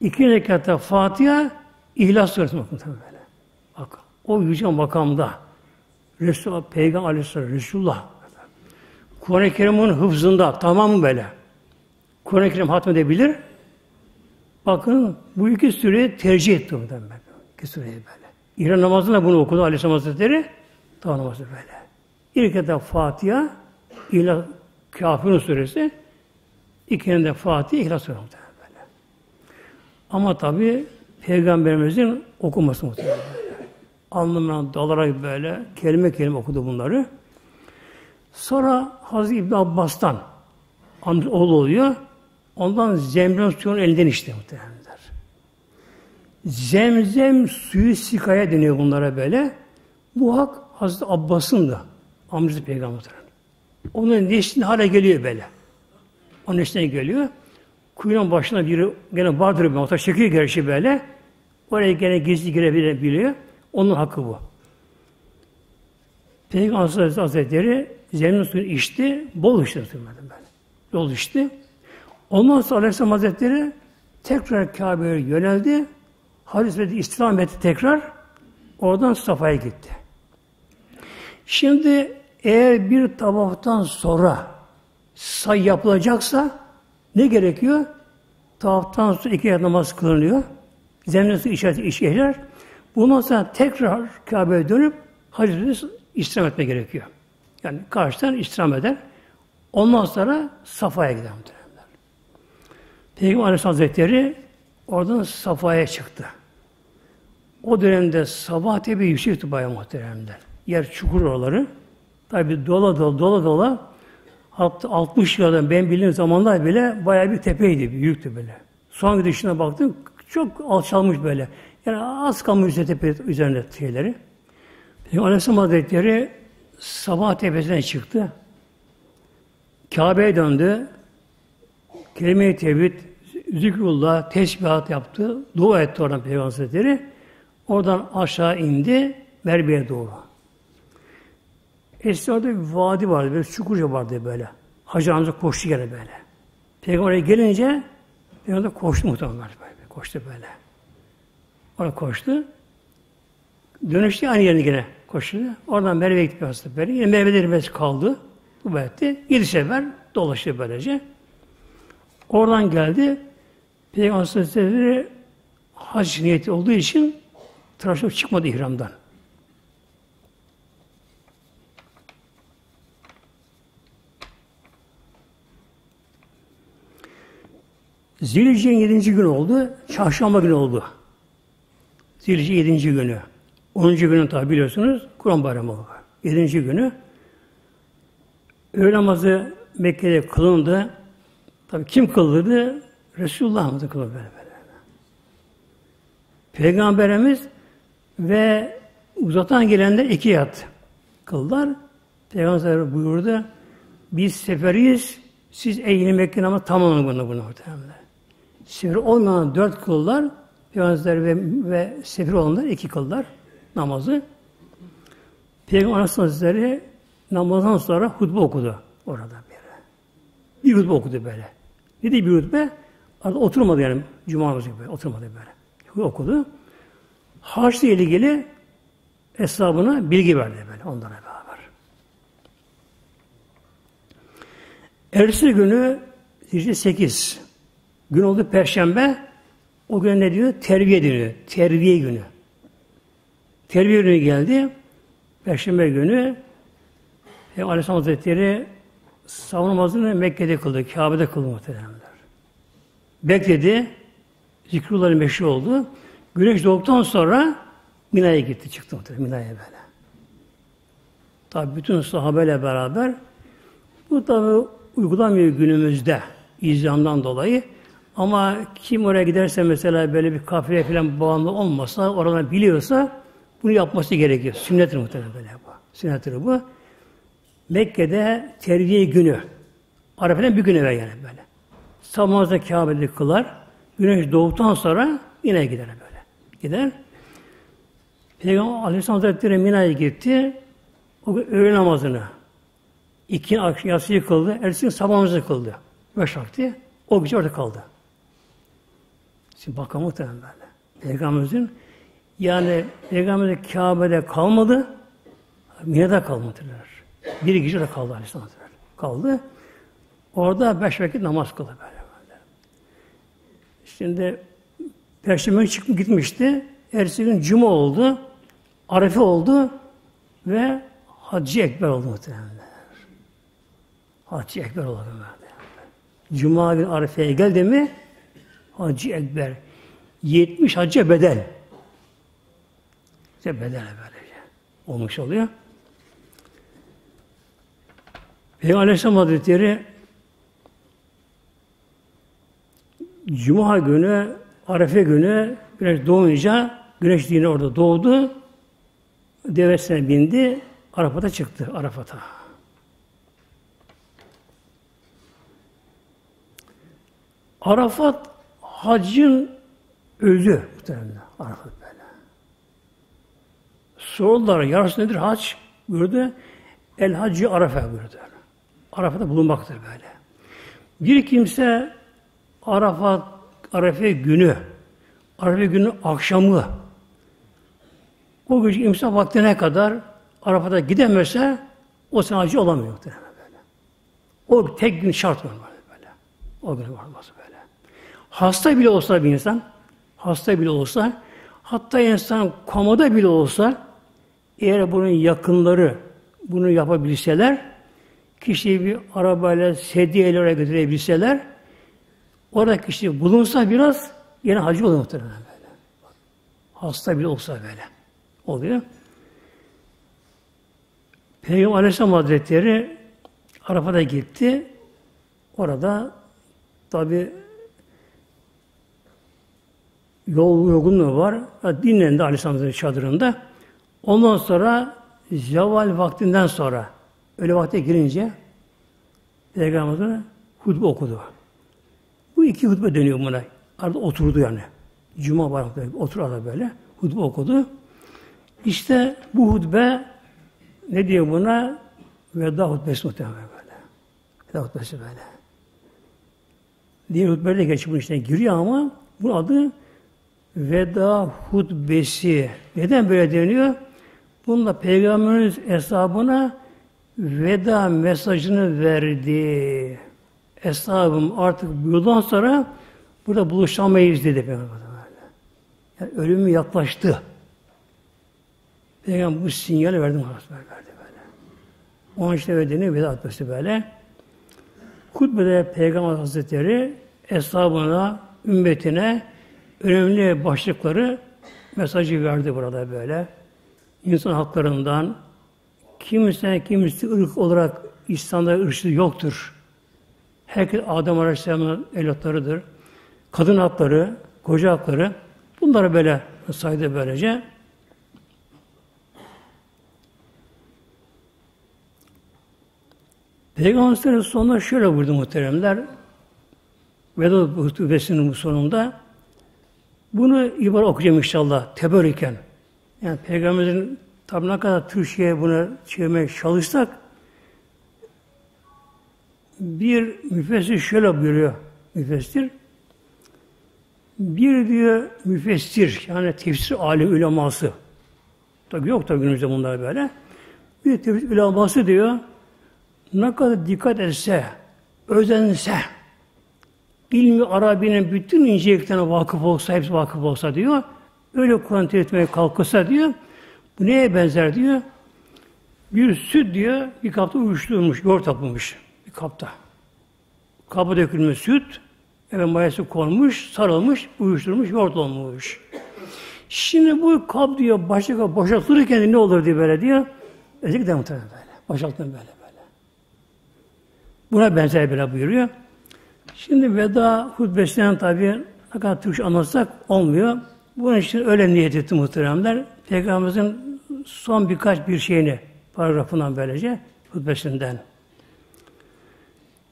İki rekatta Fatiha, İhlas suresi okudu böyle. Bak, o yüce makamda Resul, Peygamber Aleyhisselam, Resulullah Kur'an-ı Kerim'in hıfzında tamam böyle. Kur'an-ı Kerim hatmedebilir. Bakın bu iki süreyi tercih etti bu ben. İki süreyi böyle. İran namazında bunu okudu Aleyhisselam Hazretleri. Tamam namazı böyle. İlk etap Fatiha, İhlas Kafirun suresi, ikinci de Fatiha, İhlas suresi. Ama tabi Peygamberimizin okuması muhtemelen. alnından dalarak böyle kelime kelime okudu bunları. Sonra Hazreti İbn Abbas'tan oğlu oluyor. Ondan zemzem suyunu elinden içti muhtemelenler. Zemzem suyu sikaya deniyor bunlara böyle. Bu hak Hazreti Abbas'ın da amcası peygamberler. Onun neşrinde hale geliyor böyle. Onun neşrine geliyor. Kuyunun başına biri gene vardır bir motor çekiyor gerçi böyle. Oraya gene gizli girebiliyor. Onun hakkı bu. Peygamber Hazretleri zeminin suyunu içti, bol içti ben. Bol içti. Ondan sonra Aleyhisselam Hazretleri tekrar Kabe'ye yöneldi. Hadis İslam etti tekrar. Oradan Safa'ya gitti. Şimdi eğer bir tavaftan sonra say yapılacaksa ne gerekiyor? Tavaftan sonra iki namaz kılınıyor. Zemine su işareti işler. Bundan sonra tekrar Kabe'ye dönüp Hazreti istirham etme gerekiyor. Yani karşıdan istirham eder. Ondan sonra Safa'ya gider muhteremler. Peygamber Aleyhisselam Hazretleri oradan Safa'ya çıktı. O dönemde Sabah tepe yüksekti bayağı muhteremler. Yer çukur oraları. Tabi dola dola dola dola hatta 60 yıldan ben bildiğim zamanlar bile bayağı bir tepeydi, büyüktü böyle. Son gidişine baktım çok alçalmış böyle. Yani az kalmış tepe üzerinde şeyleri. Peygamber Aleyhisselam Hazretleri sabah tepesine çıktı. Kabe'ye döndü. Kelime-i tevhid, zikrullah, tesbihat yaptı. Dua etti oradan Peygamber Hazretleri. Oradan aşağı indi. Merbe'ye doğru. Eskiden orada bir vadi vardı, böyle çukurca vardı böyle. Hacı Hamza koştu gene böyle. Peygamber'e gelince Peygamber koştu muhtemelen böyle. Koştu böyle. Orada koştu. Dönüştü aynı yerine yine koştu. Oradan Merve'ye gitti hasta böyle. Yine Merve'de kaldı. Bu etti. Yedi sefer dolaştı böylece. Oradan geldi. Peygamber Hazretleri hac niyeti olduğu için tıraş çıkmadı ihramdan. Zilhicce'nin yedinci gün oldu. Çarşamba günü oldu. Zilhicce yedinci günü. Onuncu günü tabi biliyorsunuz Kur'an bayramı var. Yedinci günü. Öğle namazı Mekke'de kılındı. Tabi kim kıldırdı? Resulullah mı kıldı böyle. Peygamberimiz ve uzatan gelenler iki yat kıldılar. Peygamber buyurdu. Biz seferiyiz. Siz eğini Mekke namazı tamamlayın bunu bunu muhtemelen. Sefir olmayan dört kıllar, Peygamber ve, ve sefir olanlar iki kıllar namazı. Peygamber Hazretleri namazdan sonra hutbe okudu orada bir. Bir hutbe okudu böyle. Ne diye bir hutbe? Arada oturmadı yani cuma namazı gibi oturmadı böyle. Hutbe okudu. Haçla ilgili hesabına bilgi verdi böyle onlara beraber. Ertesi günü Zilce 8 gün oldu Perşembe o gün ne diyor? Terbiye deniyor. Terbiye günü. Terbiye günü geldi. Perşembe günü Peygamber Aleyhisselam Hazretleri sabah namazını Mekke'de kıldı. Kabe'de kıldı muhteremler. Bekledi. Zikrulları meşhur oldu. Güneş doğduktan sonra Mina'ya gitti. Çıktı muhterem Mina'ya böyle. Tabi bütün sahabeyle beraber bu tabi uygulanmıyor günümüzde izyandan dolayı. Ama kim oraya giderse mesela böyle bir kafire falan bağımlı olmasa, oradan biliyorsa bunu yapması gerekiyor. Sünnettir muhtemelen böyle bu. Sünnettir bu. Mekke'de terbiye günü. Arafa'dan bir gün evvel yani böyle. Sabahımızda Kabe'de kılar. Güneş doğduktan sonra yine gider böyle. Gider. Peygamber Aleyhisselam Hazretleri Mina'ya gitti. O öğle namazını iki akşam yatsıyı kıldı. Ertesi sabahımızı kıldı. Beş vakti. O gece orada kaldı. Şimdi bakın muhtemelen böyle. Peygamberimizin yani Peygamber Kabe'de kalmadı. Mine'de kalmadılar. Bir gece de kaldı Aleyhisselam Kaldı. Orada beş vakit namaz kıldı böyle. böyle. Şimdi Perşembe çıkıp gitmişti. Ertesi gün Cuma oldu. Arefe oldu ve Hacı Ekber oldu muhtemelen. Hacı Ekber oldu. Cuma günü Arife'ye geldi mi Hacı Ekber. 70 hacca bedel. İşte bedene böylece olmuş oluyor. Peygamber Aleyhisselam Hazretleri Cuma günü, Arefe günü güneş doğunca güneş dini orada doğdu. Devesine bindi. Arafat'a çıktı. Arafat'a. Arafat hacın özü muhtemelen. Arafat böyle. Sordular yarısı nedir hac? Buyurdu. El hacı Arafa buyurdu. Arafat'ta bulunmaktır böyle. Bir kimse Arafat, Arafa günü, Arafa günü akşamı o gece imsak vaktine kadar Arafat'a gidemezse o sen hacı olamıyor böyle. O tek gün şart var böyle. O gün varması böyle. Hasta bile olsa bir insan, hasta bile olsa, hatta insan komada bile olsa, eğer bunun yakınları bunu yapabilseler, kişiyi bir arabayla, sedyeyle oraya götürebilseler, orada kişi bulunsa biraz, yine hacı olur muhtemelen böyle. Hasta bile olsa böyle. Oluyor. Peygamber Aleyhisselam Hazretleri Arafat'a gitti. Orada tabi yol yorgunluğu var. Dinlendi Aleyhisselam çadırında. Ondan sonra zeval vaktinden sonra öyle vakte girince Peygamber hutbe okudu. Bu iki hutbe dönüyor buna. Arada oturdu yani. Cuma var otur arada böyle. Hutbe okudu. İşte bu hutbe ne diyor buna? Veda hutbesi muhtemelen böyle. Veda hutbesi böyle. Diğer hutbeler de geçip bunun içine giriyor ama bu adı veda hutbesi. Neden böyle deniyor? Bununla Peygamberimiz hesabına veda mesajını verdi. Eshabım artık bundan sonra burada buluşamayız dedi Peygamber. Yani ölümü yaklaştı. Peygamber bu sinyali verdi Hazretleri verdi böyle. Onun işte verdiğini veda etmesi böyle. Hutbede Peygamber Hazretleri eshabına, ümmetine önemli başlıkları mesajı verdi burada böyle. İnsan haklarından kimse kimisi ırk olarak İslam'da ırkçılık yoktur. Herkes Adem Aleyhisselam'ın evlatlarıdır. Kadın hakları, koca hakları bunları böyle saydı böylece. Peygamber'in sonunda şöyle buyurdu muhteremler. Veda hutbesinin sonunda bunu ibar okuyacağım inşallah teberrüken. Yani Peygamberimizin tabi ne kadar Türkçe'ye bunu çevirmeye çalışsak bir müfessir şöyle buyuruyor müfessir. Bir diyor müfessir yani tefsir alim uleması. Tabi yok tabi günümüzde bunlar böyle. Bir tefsir uleması diyor ne kadar dikkat etse, özense, ilmi Arabi'nin bütün inceliklerine vakıf olsa, hepsi vakıf olsa diyor, öyle Kur'an etmeye kalkırsa diyor, bu neye benzer diyor? Bir süt diyor, bir kapta uyuşturulmuş, yoğurt yapılmış bir kapta. Kaba dökülmüş süt, evet mayası konmuş, sarılmış, uyuşturulmuş, yoğurt olmuş. Şimdi bu kap diyor, başka boşaltılırken ne olur diye böyle diyor. Özellikle muhtemelen böyle. Boşaltın böyle. Buna benzer böyle buyuruyor. Şimdi veda hutbesinden tabi ne kadar Türkçe anlatsak olmuyor. Bunun için öyle niyet etti muhteremler. Peygamberimizin son birkaç bir şeyini paragrafından böylece hutbesinden.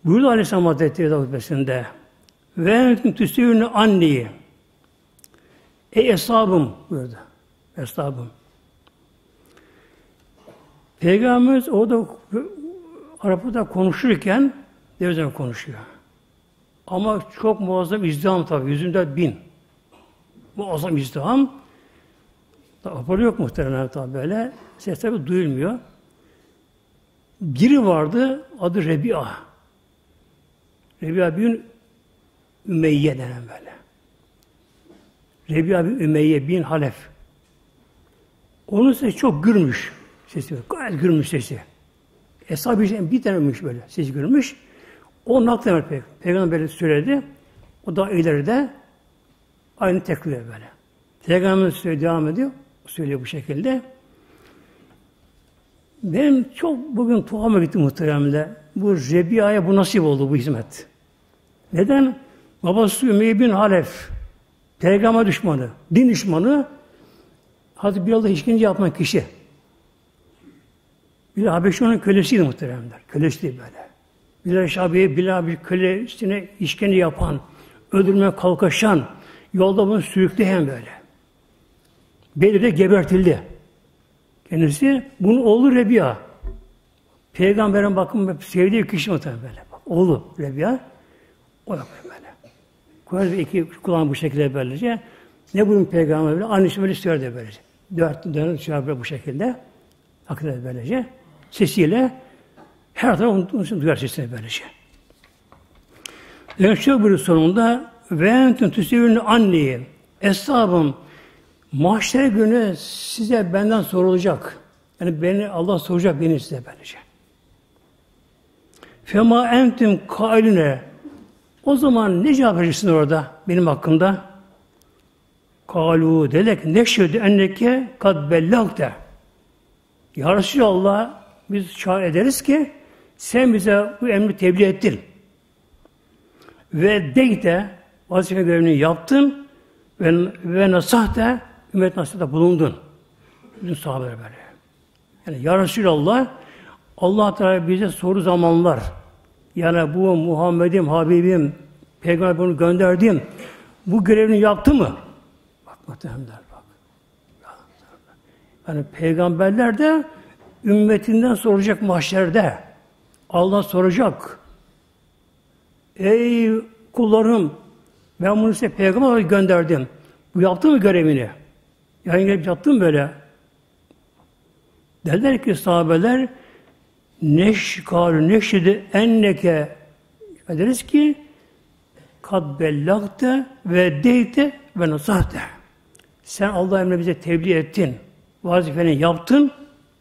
Buyurdu Aleyhisselam Hazretleri de hutbesinde. Ve entum tüsüyünü anneyi. Ey eshabım buyurdu. Eshabım. Peygamberimiz orada Arap'ta konuşurken devizden konuşuyor. Ama çok muazzam izdiham tabi. Yüzünde bin. Muazzam izdiham. Hoparlör yok muhtemelen tabi böyle. Ses tabi duyulmuyor. Biri vardı, adı Rebi'a. Rebi'a bin Ümeyye denen böyle. Rebi'a bin Ümeyye bin Halef. Onun sesi çok gürmüş. Sesi, gayet gürmüş sesi. Eshab-ı bir, bir tane ölmüş böyle. Siz görmüş. O naklemer pek. Peygamber böyle söyledi. O da ileride aynı tekrar böyle. Peygamber söyledi devam ediyor. söylüyor bu şekilde. Benim çok bugün tuhama gitti muhteremle. Bu Rebia'ya bu nasip oldu bu hizmet. Neden? Babası Ümeyye bin Halef, peygamber düşmanı, din düşmanı, Hazreti Bilal'da işkence yapan kişi. Bir Habeşi onun kölesiydi muhteremler. Kölesiydi böyle. Bilal Şabi'ye Bilal bir kölesine işkence yapan, öldürmeye kalkaşan, yolda bunu sürükleyen böyle. Bedir'de gebertildi. Kendisi bunun oğlu Rebiya. Peygamberin bakın sevdiği kişi muhtemelen böyle. Bak, oğlu Rebiya. O da böyle. Kur'an iki kulağın bu şekilde böylece. Ne bunun peygamber böyle? Annesi böyle istiyordu böylece. Dört dönem bu şekilde. Hakikaten böylece. Sesiyle her taraf onun için duyar sesini böylece. Yani şu bir sonunda ve entüm tüsevünü anneyi eshabım mahşer günü size benden sorulacak. Yani beni Allah soracak beni size böylece. Fema entüm kailine o zaman ne cevap verirsin orada benim hakkımda? Kalu delek neşhedü enneke kad bellagte. Ya Resulallah biz şahit ederiz ki sen bize bu emri tebliğ ettin. Ve deyte vazife görevini yaptın ve, ve nasah da ümmet nasihatta bulundun. Bütün sahabeler böyle. Yani Ya Resulallah Allah Teala bize soru zamanlar yani bu Muhammed'im, Habibim, Peygamber bunu gönderdim. Bu görevini yaptı mı? Bak muhtemelenler bak. Yani peygamberler de ümmetinden soracak mahşerde. Allah soracak. Ey kullarım ben bunu size peygamber olarak gönderdim. Bu yaptı mı görevini? Yani gelip yaptım böyle. Derler ki sahabeler neşkâlü neşhidi enneke deriz ki kad bellagte ve deyte ve nasahte. Sen Allah emrine bize tebliğ ettin. Vazifeni yaptın.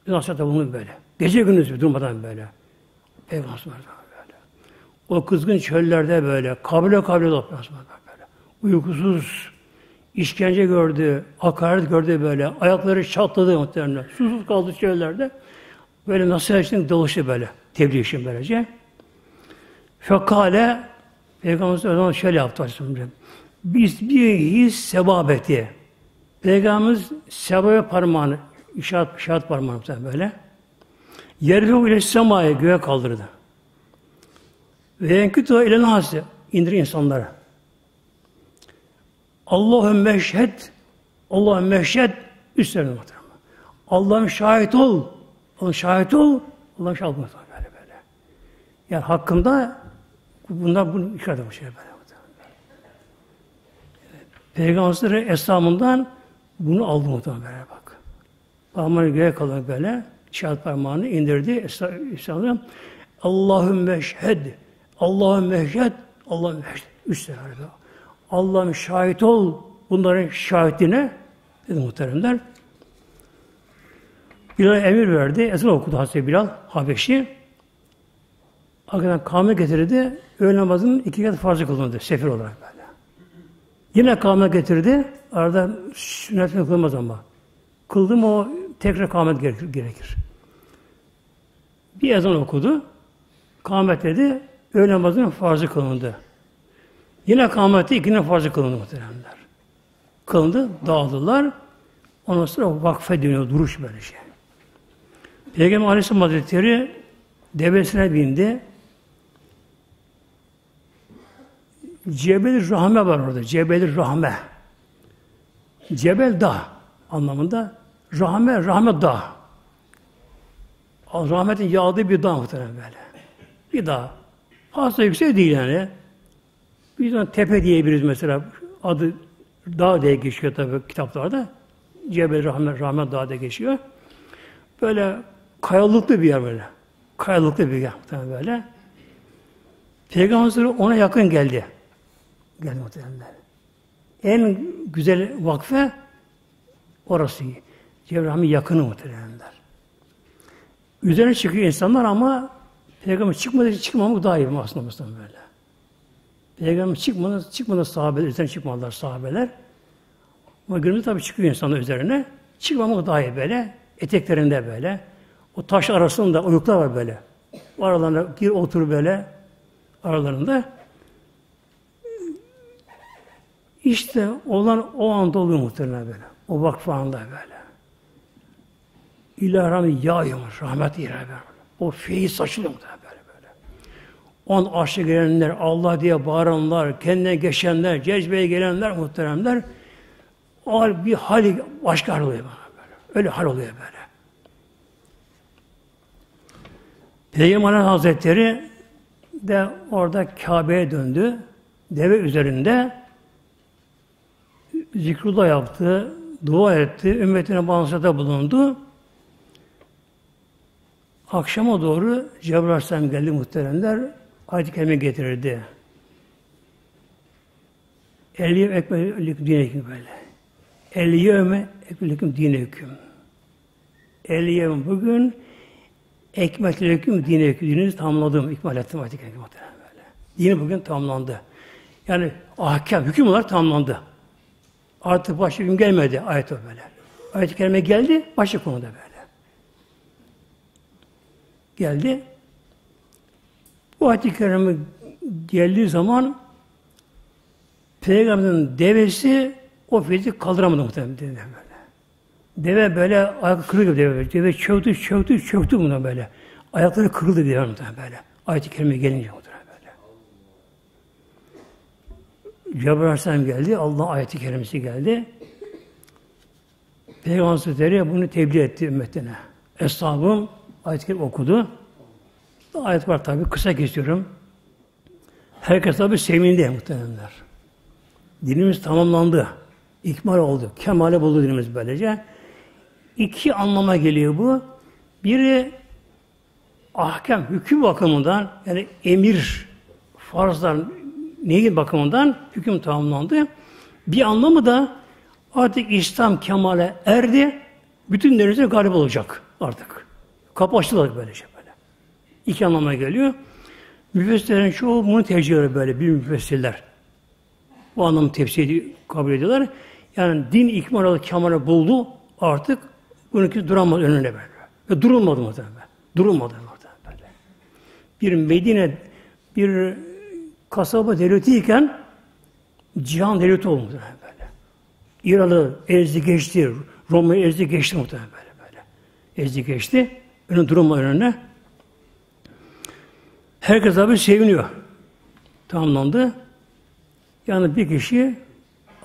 Nasihatta bulundun böyle. Gece gündüz durmadan böyle. Peygamber böyle. O kızgın çöllerde böyle. Kabile kabile toplarsın böyle. Uykusuz, işkence gördü, hakaret gördü böyle. Ayakları çatladı muhtemelen. Susuz kaldı çöllerde. Böyle nasihat için dolaştı böyle. Tebliğ için böylece. Fekale Peygamberimiz o zaman şöyle yaptı Aleyhisselam. Biz bir his sebabeti. Peygamberimiz sebabe parmağını, işaret, işaret parmağını böyle. Yerfi ile semaya göğe kaldırdı. Ve enkütü ile nasi indir insanlara. Allah'ın meşhed Allah'ın meşhed üstlerine muhtemelen. Allah'ın şahit ol. Allah'ın şahit ol. Allah'ın şahit ol. Böyle böyle. Yani hakkında bunlar bunu işaret etmiş şey böyle. Peygamberleri eshamından bunu aldı muhtemelen bak. Parmağını göğe kalıyor böyle. İşaret parmağını indirdi. Eshamdan Allah'ın meşhed Allah'ın meşhed Allah'ın meşhed. Üç sefer Allah'ım şahit ol bunların şahitine dedi muhteremler. Bilal emir verdi. Ezan okudu Hazreti Bilal Habeşi. Arkadan kâme getirdi. Öğle namazının iki kat farzı kılındı. Sefir olarak böyle. Yine kâme getirdi. Arada sünnetini kılmaz ama. Kıldım o tekrar kâmet gerekir. Bir ezan okudu. Kâmet dedi. Öğle namazının farzı kılındı. Yine kâmeti ikinin farzı kılındı muhteremler. Kılındı, dağıldılar. Ondan sonra vakfe dönüyor, duruş böyle şey. Peygamber Aleyhisselam Hazretleri devesine bindi. Cebel Rahme var orada. Cebel Rahme. Cebel Dağ anlamında. Rahme, Rahme Dağ. Rahmetin yağdığı bir dağ muhtemelen böyle. Bir dağ. Fazla yüksek değil yani. Biz ona tepe diyebiliriz mesela. Adı dağ diye geçiyor tabi kitaplarda. Cebel Rahmet, Rahmet Dağı diye geçiyor. Böyle kayalıklı bir yer böyle. Kayalıklı bir yer böyle. Peygamber ona yakın geldi. Geldi muhtemelen. En güzel vakfe orası. Cebrail'in yakını muhtemelenler. Üzerine çıkıyor insanlar ama Peygamber çıkmadığı çıkmamak daha iyi aslında böyle. Peygamber çıkmadı, çıkmadı sahabeler, üzerine çıkmadılar sahabeler. Ama günümüzde tabii çıkıyor insanlar üzerine. Çıkmamak daha iyi böyle. Eteklerinde böyle. O taş arasında uyuklar var böyle. O gir otur böyle aralarında. İşte olan o anda oluyor muhtemelen böyle. O vakfı anda böyle. İlahi yağıyormuş, rahmet ilahi O feyiz saçılıyor muhtemelen böyle böyle. On aşağı gelenler, Allah diye bağıranlar, kendine geçenler, cezbeye gelenler muhteremler, o bir hali başka hal oluyor böyle. Öyle hal oluyor böyle. Peygamber Hazretleri de orada Kabe'ye döndü. Deve üzerinde zikrullah yaptı, dua etti, ümmetine bağlantıda bulundu. Akşama doğru Cebrail Aleyhisselam geldi muhteremler, ayet-i kerime getirirdi. Eliyem ekmeliküm dineküm böyle. Eliyem ekmeliküm dineküm. Eliyem bugün ekmeliküm dineküm. Dininizi tamamladım. İkmal ettim ayet-i kerime böyle. Dini bugün tamamlandı. Yani ahkam, hüküm olarak tamamlandı. Artık başka gün gelmedi ayet o böyle. Ayet-i kerime geldi, başka konuda böyle. Geldi. Bu ayet-i kerime geldiği zaman Peygamberin devesi o fiyatı kaldıramadı muhtemelen böyle. Deve böyle ayak kırıldı deve. Deve çöktü, çöktü, çöktü buna böyle. Ayakları kırıldı deve muhtemelen böyle. Ayet-i kerime gelince muhtemelen böyle. Cebrail Aleyhisselam geldi. Allah ayeti kerimesi geldi. Peygamber Hazretleri bunu tebliğ etti ümmetine. Eshabım ayet okudu. Ayet var tabi. Kısa kesiyorum. Herkes tabi sevindi muhtemelenler. Dinimiz tamamlandı. İkmal oldu. Kemale buldu dinimiz böylece. İki anlama geliyor bu. Biri ahkam, hüküm bakımından yani emir, farzlar neyin bakımından hüküm tamamlandı. Bir anlamı da artık İslam kemale erdi. Bütün denize galip olacak artık. Kapı açılacak böylece böyle. İki anlama geliyor. Müfessirlerin çoğu bunu tercih ediyor böyle, bir müfessirler. Bu anlamı tefsir kabul ediyorlar. Yani din ikmal olarak kemale buldu artık bununki duramaz önüne böyle. Ve durulmadı mı böyle. Durulmadı mı böyle. Bir Medine bir kasaba devletiyken cihan devleti oldu böyle. İran'ı ezdi geçti, Roma'yı ezdi geçti muhtemelen böyle böyle. Ezdi geçti. Önün durma önüne. Herkes abi seviniyor. Tamamlandı. Yani bir kişi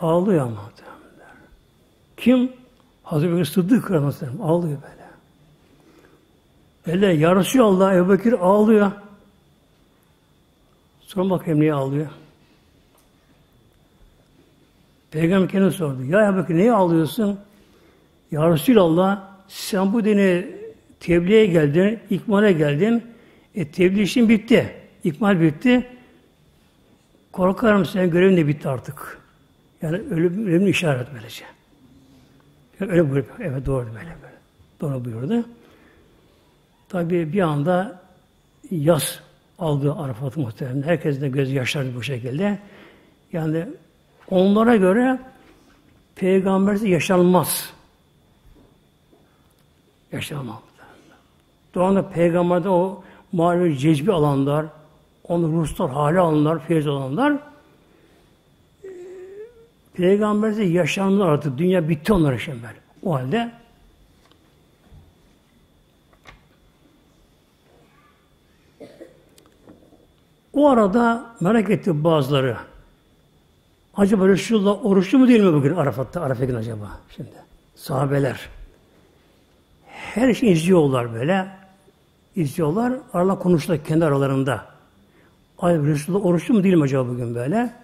ağlıyor ama. Kim? Hazreti Bekir Sıddık Aleyhisselam ağlıyor böyle. Böyle yarışıyor Allah. Ebu Bekir ağlıyor. Sonra bakayım niye ağlıyor? Peygamber kendine sordu. Ya Ebu Bekir niye ağlıyorsun? Ya Resulallah sen bu dini tebliğe geldin, ikmale geldin. E, tebliğ işin bitti. İkmal bitti. Korkarım senin görevin de bitti artık. Yani ölüm, ölümün işaret böylece. Yani öyle buyurdu. Evet doğru böyle böyle. Doğru buyurdu. Tabi bir anda yaz aldı Arafat'ı muhtemelen. Herkesin de gözü yaşardı bu şekilde. Yani onlara göre peygambersiz yaşanmaz. Yaşanmaz. Doğanda peygamberde o manevi cezbi alanlar, onu ruhsal hale alanlar, feyiz alanlar e, peygambersiz yaşanmaz artık. Dünya bitti onlar için böyle. O halde O arada merak etti bazıları. Acaba Resulullah oruçlu mu değil mi bugün Arafat'ta, Arafa gün acaba şimdi? Sahabeler. Her şey izliyorlar böyle. İzliyorlar. Aralar konuştular kendi aralarında. Ay Resulullah oruçlu mu değil mi acaba bugün böyle?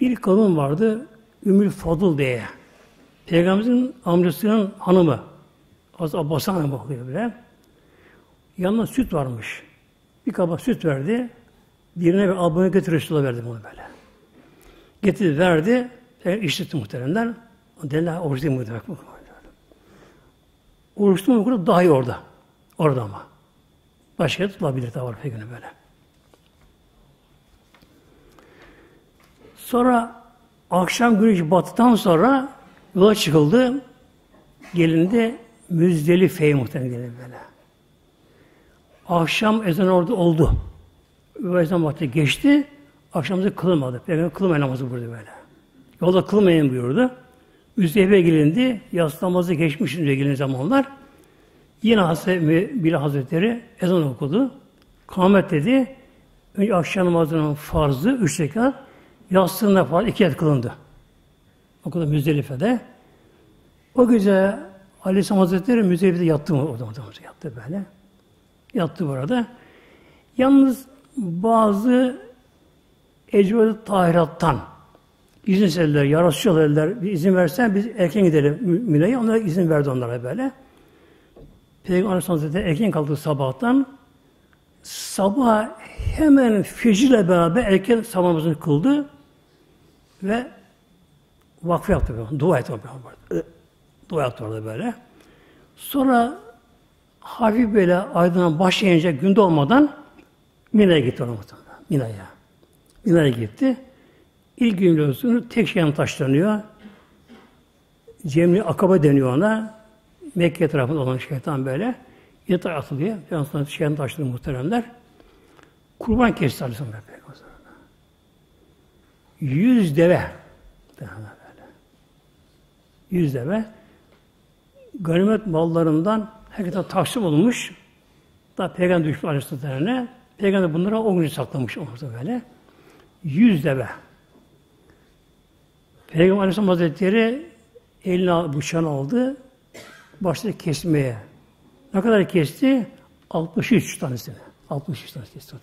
Bir kadın vardı. Ümül Fadıl diye. Peygamberimizin amcasının hanımı. Az Abbas'a hanım bakıyor bile. Yanına süt varmış. Bir kaba süt verdi. Birine bir abone getir Resulullah verdi bunu böyle. Getirdi verdi. Yani işletti muhteremler. Dediler oruç değil muhterem. Oruç değil mi? Daha iyi orada. Orada ama. Başka yerde tutulabilir var peki böyle. Sonra akşam güneş battıktan sonra yola çıkıldı. gelindi Müzdelife'ye muhtemelen gelin böyle. Akşam ezan orada oldu. Ve ezan vakti geçti. Akşamızı kılmadı. Peygamber kılmayın namazı burada böyle. Yolda kılmayın buyurdu. Müzdelife gelindi. Yas namazı geçmiş gelin zamanlar. Yine Hazreti Bilal Hazretleri ezan okudu. Kâhmet dedi. Önce akşam namazının farzı üç rekat. Yastığında farz iki rekat kılındı. Okudu Müzdelife'de. O gece Aleyhisselam Hazretleri Müzdelife'de yattı mı? Orada, orada yattı böyle. Yattı burada. Yalnız bazı ecved tahirattan izin istediler, ya bir izin versen biz erken gidelim Mine'ye. Onlara izin verdi onlara böyle. Peygamber Aleyhisselam Hazretleri erken kalktı sabahtan. Sabah hemen fecirle beraber erken sabah namazını kıldı ve vakfı yaptı. Dua etti. Dua yaptı orada böyle. Sonra hafif böyle aydınlan başlayınca günde olmadan Mina'ya gitti ona Mina'ya. Mina'ya gitti. İlk gün biliyorsunuz tek şeyden taşlanıyor. Cemli Akaba deniyor ona. Mekke tarafında olan şeytan böyle. Yatağa atılıyor. Bir sonra şeytan taşlanıyor muhteremler. Kurban kesti Aleyhisselam. Yüz deve. Böyle. Yüz deve. Ganimet mallarından herkese taksim olmuş. Da Peygamber düşmüş Aleyhisselam'a. Peygamber bunlara on gün saklamış orada böyle. Yüz deve. Peygamber Aleyhisselam Hazretleri eline bıçağını aldı. Başladı kesmeye. Ne kadar kesti? 63 tanesini. 63 tanesini kesti.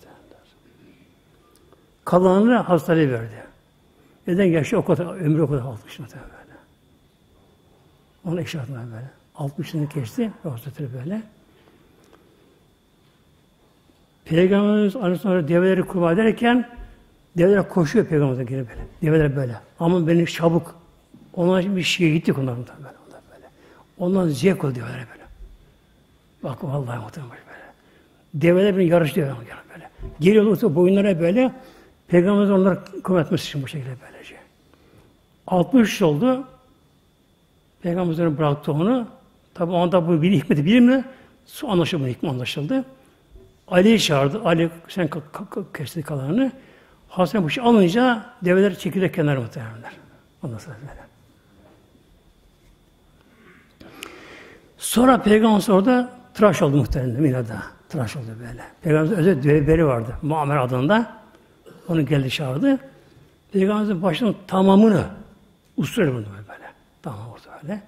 Kalanını hastalığı verdi. Neden yaşı o kadar, ömrü o kadar 60 böyle. Onu eşyatına böyle. 60'ını kesti. Hazretleri böyle. Peygamberimiz Aleyhisselam develeri kurban ederken develer koşuyor Peygamber'e geri böyle. Develer böyle. Ama beni çabuk onlar bir şeye gittik onlardan böyle. Ondan zevk develer böyle. Bak vallahi muhtemelen böyle. Develer beni yarışlıyor böyle. Geliyorlar boyunlara böyle. Peygamberimiz onları kum etmesi için bu şekilde böylece. 60 oldu. Peygamberimiz bıraktı onu. Tabi onda bu bir hikmeti bilir mi? Su anlaşıldı, hikmet anlaşıldı. Ali'yi çağırdı. Ali sen kesti kalanını. Hasan bu şey alınca develer çekirdek kenara muhtemelenler. Ondan sonra böyle. Sonra Peygamber orada tıraş oldu muhtemelen Mina'da. Tıraş oldu böyle. Peygamberimizin özel dövberi vardı. Muammer adında. Onu geldi çağırdı. Peygamberimizin başının tamamını usul bunu böyle. Tamam orada böyle.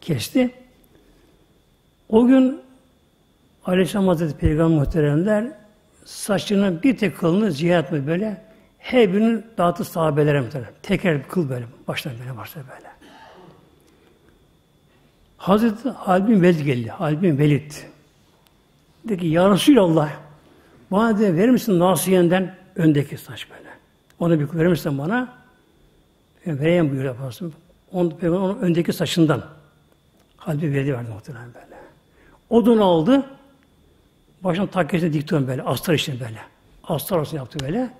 Kesti. O gün Aleyhisselam Hazreti Peygamber muhteremler saçının bir tek kılını ziyaret mi böyle her birini dağıtı sahabelere muhterem. Teker bir kıl böyle baştan böyle başta böyle. Hazreti Halid bin Velid geldi. Halid bin Velid. Dedi ki Ya Resulallah bana de verir misin nasiyenden öndeki saç böyle. Onu bir verir misin bana? Ben vereyim buyur yaparsın. Onu, onun öndeki saçından. Halid bin Velid'e verdi muhtemelen böyle. Odunu aldı. Başına takkesine dikti onu böyle. Astar için böyle. Astar olsun yaptı böyle.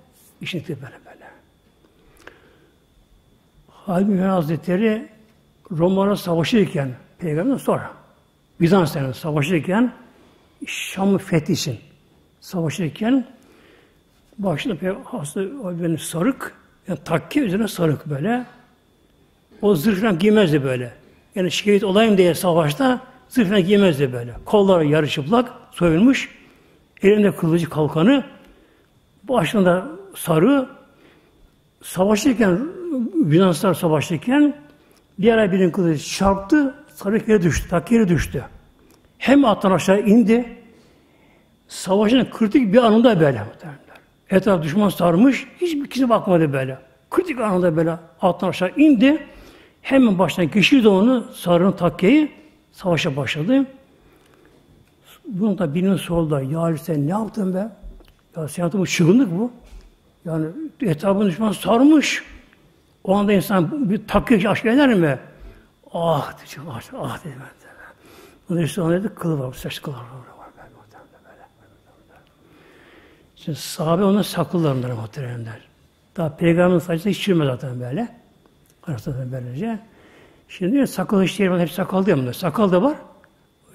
İşini dikti böyle böyle. Halid bin Hazretleri Roma'na savaşırken Peygamber'den sonra Bizans'tan savaşırken Şam'ı fethi için savaşırken başında hasta benim sarık yani takke üzerine sarık böyle. O zırhla giymezdi böyle. Yani şehit olayım diye savaşta zırhla giymezdi böyle. Kolları yarı çıplak, soyulmuş. Elinde kılıcı kalkanı. Başında sarı. Savaşırken, Bizanslar savaşırken bir ara birinin kılıcı çarptı, sarık yere düştü, tak yere düştü. Hem attan aşağı indi, savaşın kritik bir anında böyle. Etraf düşman sarmış, hiçbir kişi bakmadı böyle. Kritik anında böyle alttan aşağı indi, hemen baştan geçirdi onu, sarının takkeyi, savaşa başladı. Bunun da birinin sordular, ya sen ne yaptın be? Ya sen yaptın bu çılgınlık bu. Yani etrafını düşman sarmış. O anda insan bir takıyor aşk eder mi? Ah diyeceğim, ah, ah dedim ben. Bunun işte ona dedi, kılı var, saç kılı var. Şimdi sahabe onu saklılar onları muhteremler. Daha peygamberin saçını hiç çürüme zaten böyle. Arasında böylece. Şimdi sakal işleri var, hep sakal diyor bunlar. Sakal da var.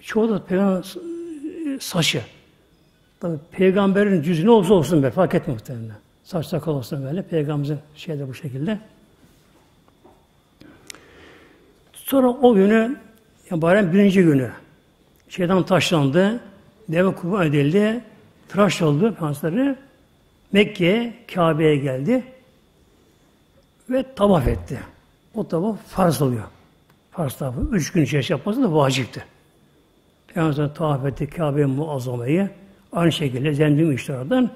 Çoğu da peygamber saçı. Tabii peygamberin cüzü ne olsa olsun böyle fark etmiyor muhtemelen. Saç sakal olsun böyle. Peygamberimizin şeyde bu şekilde. Sonra o günü, yani bayram birinci günü, şeytan taşlandı, deve kurban edildi, tıraş oldu Peygamberleri. Mekke'ye, Kabe'ye geldi ve tavaf etti. O tavaf farz oluyor. Farz tavafı. Üç gün içerisinde yapması da vacipti. Peygamber tavaf etti Kabe'ye muazzamayı. Aynı şekilde zendüm işlerden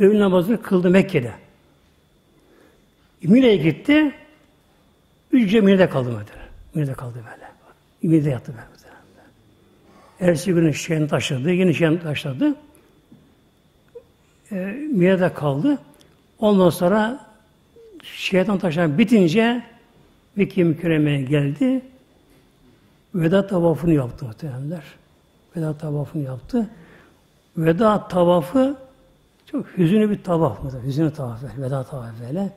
öğün namazını kıldı Mekke'de. Mine'ye gitti. Üç gece Mine'de kaldı mesela. Mine'de kaldı böyle. Mine'de yattı böyle. Ertesi günü şeyini taşladı. Yine şeyini taşladı. E, Mine'de kaldı. Ondan sonra şeytan taşlar bitince Mekke mükerremeye geldi. Veda tavafını yaptı muhtemelenler. Veda tavafını yaptı. Veda tavafı çok hüzünlü bir tavaf. Hüzünlü tavaf. Veda tavafı böyle.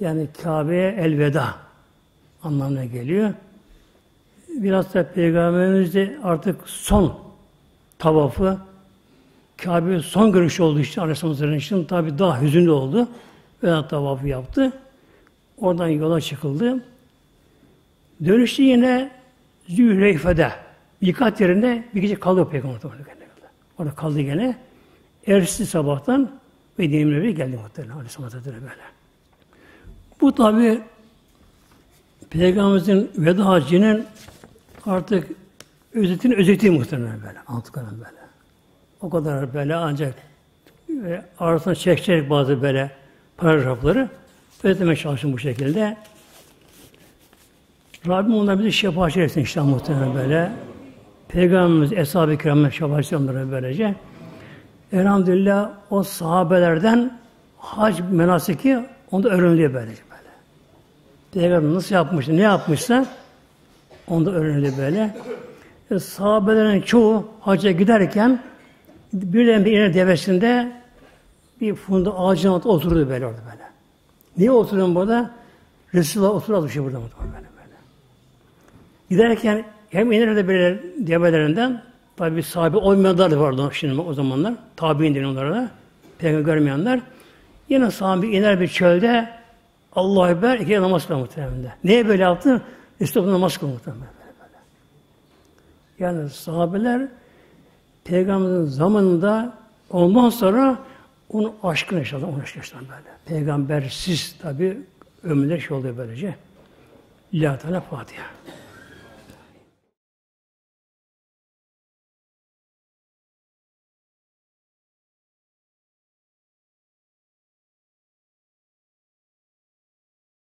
Yani Kabe'ye elveda anlamına geliyor. Biraz da Peygamberimiz de artık son tavafı Kabe son görüş olduğu için Aleyhisselam için tabi daha hüzünlü oldu. Veda tavafı yaptı. Oradan yola çıkıldı. Dönüştü yine Zühreyfe'de. Yıkat yerinde bir gece kaldı Peygamber. Orada kaldı gene. Ertesi sabahtan Medine Münevve'ye geldi muhtemelen Aleyhisselam Hazretleri böyle. Bu tabi Peygamberimizin veda hacının artık özetin özeti muhtemelen böyle. Anlattıklarım böyle. O kadar böyle ancak ve arasına çekecek bazı böyle paragrafları özetlemeye çalışın bu şekilde. Rabbim onlara bizi şefaat etsin inşallah muhtemelen böyle. Peygamberimiz, Eshab-ı Kiram'ın şefaat onlara böylece. Elhamdülillah o sahabelerden hac menasiki onda öğreniliyor böylece böyle. Peygamber nasıl yapmışsa, ne yapmışsa onda öğreniliyor böyle. E, sahabelerin çoğu hacca giderken birden bir iner devesinde bir funda ağacın altında oturdu böyle orada böyle. Niye oturuyorum burada? Resulullah oturdu bir şey burada böyle böyle. Giderken hem inerdi böyle develerinden tabi sahibi olmayanlar da vardı şimdi o zamanlar. Tabi'in deniyor onlara da. Peygamber görmeyenler. Yine sahibi iner bir çölde Allah'a Ekber iki namaz kılıyor muhtemelen. Neye böyle yaptı? Resulullah namaz kılıyor. Yani sahabeler Peygamberin zamanında ondan sonra onun aşkını yaşadı, onun aşkını yaşadı böyle. Peygambersiz tabi ömürler şey oluyor böylece. Lillahi Teala Fatiha.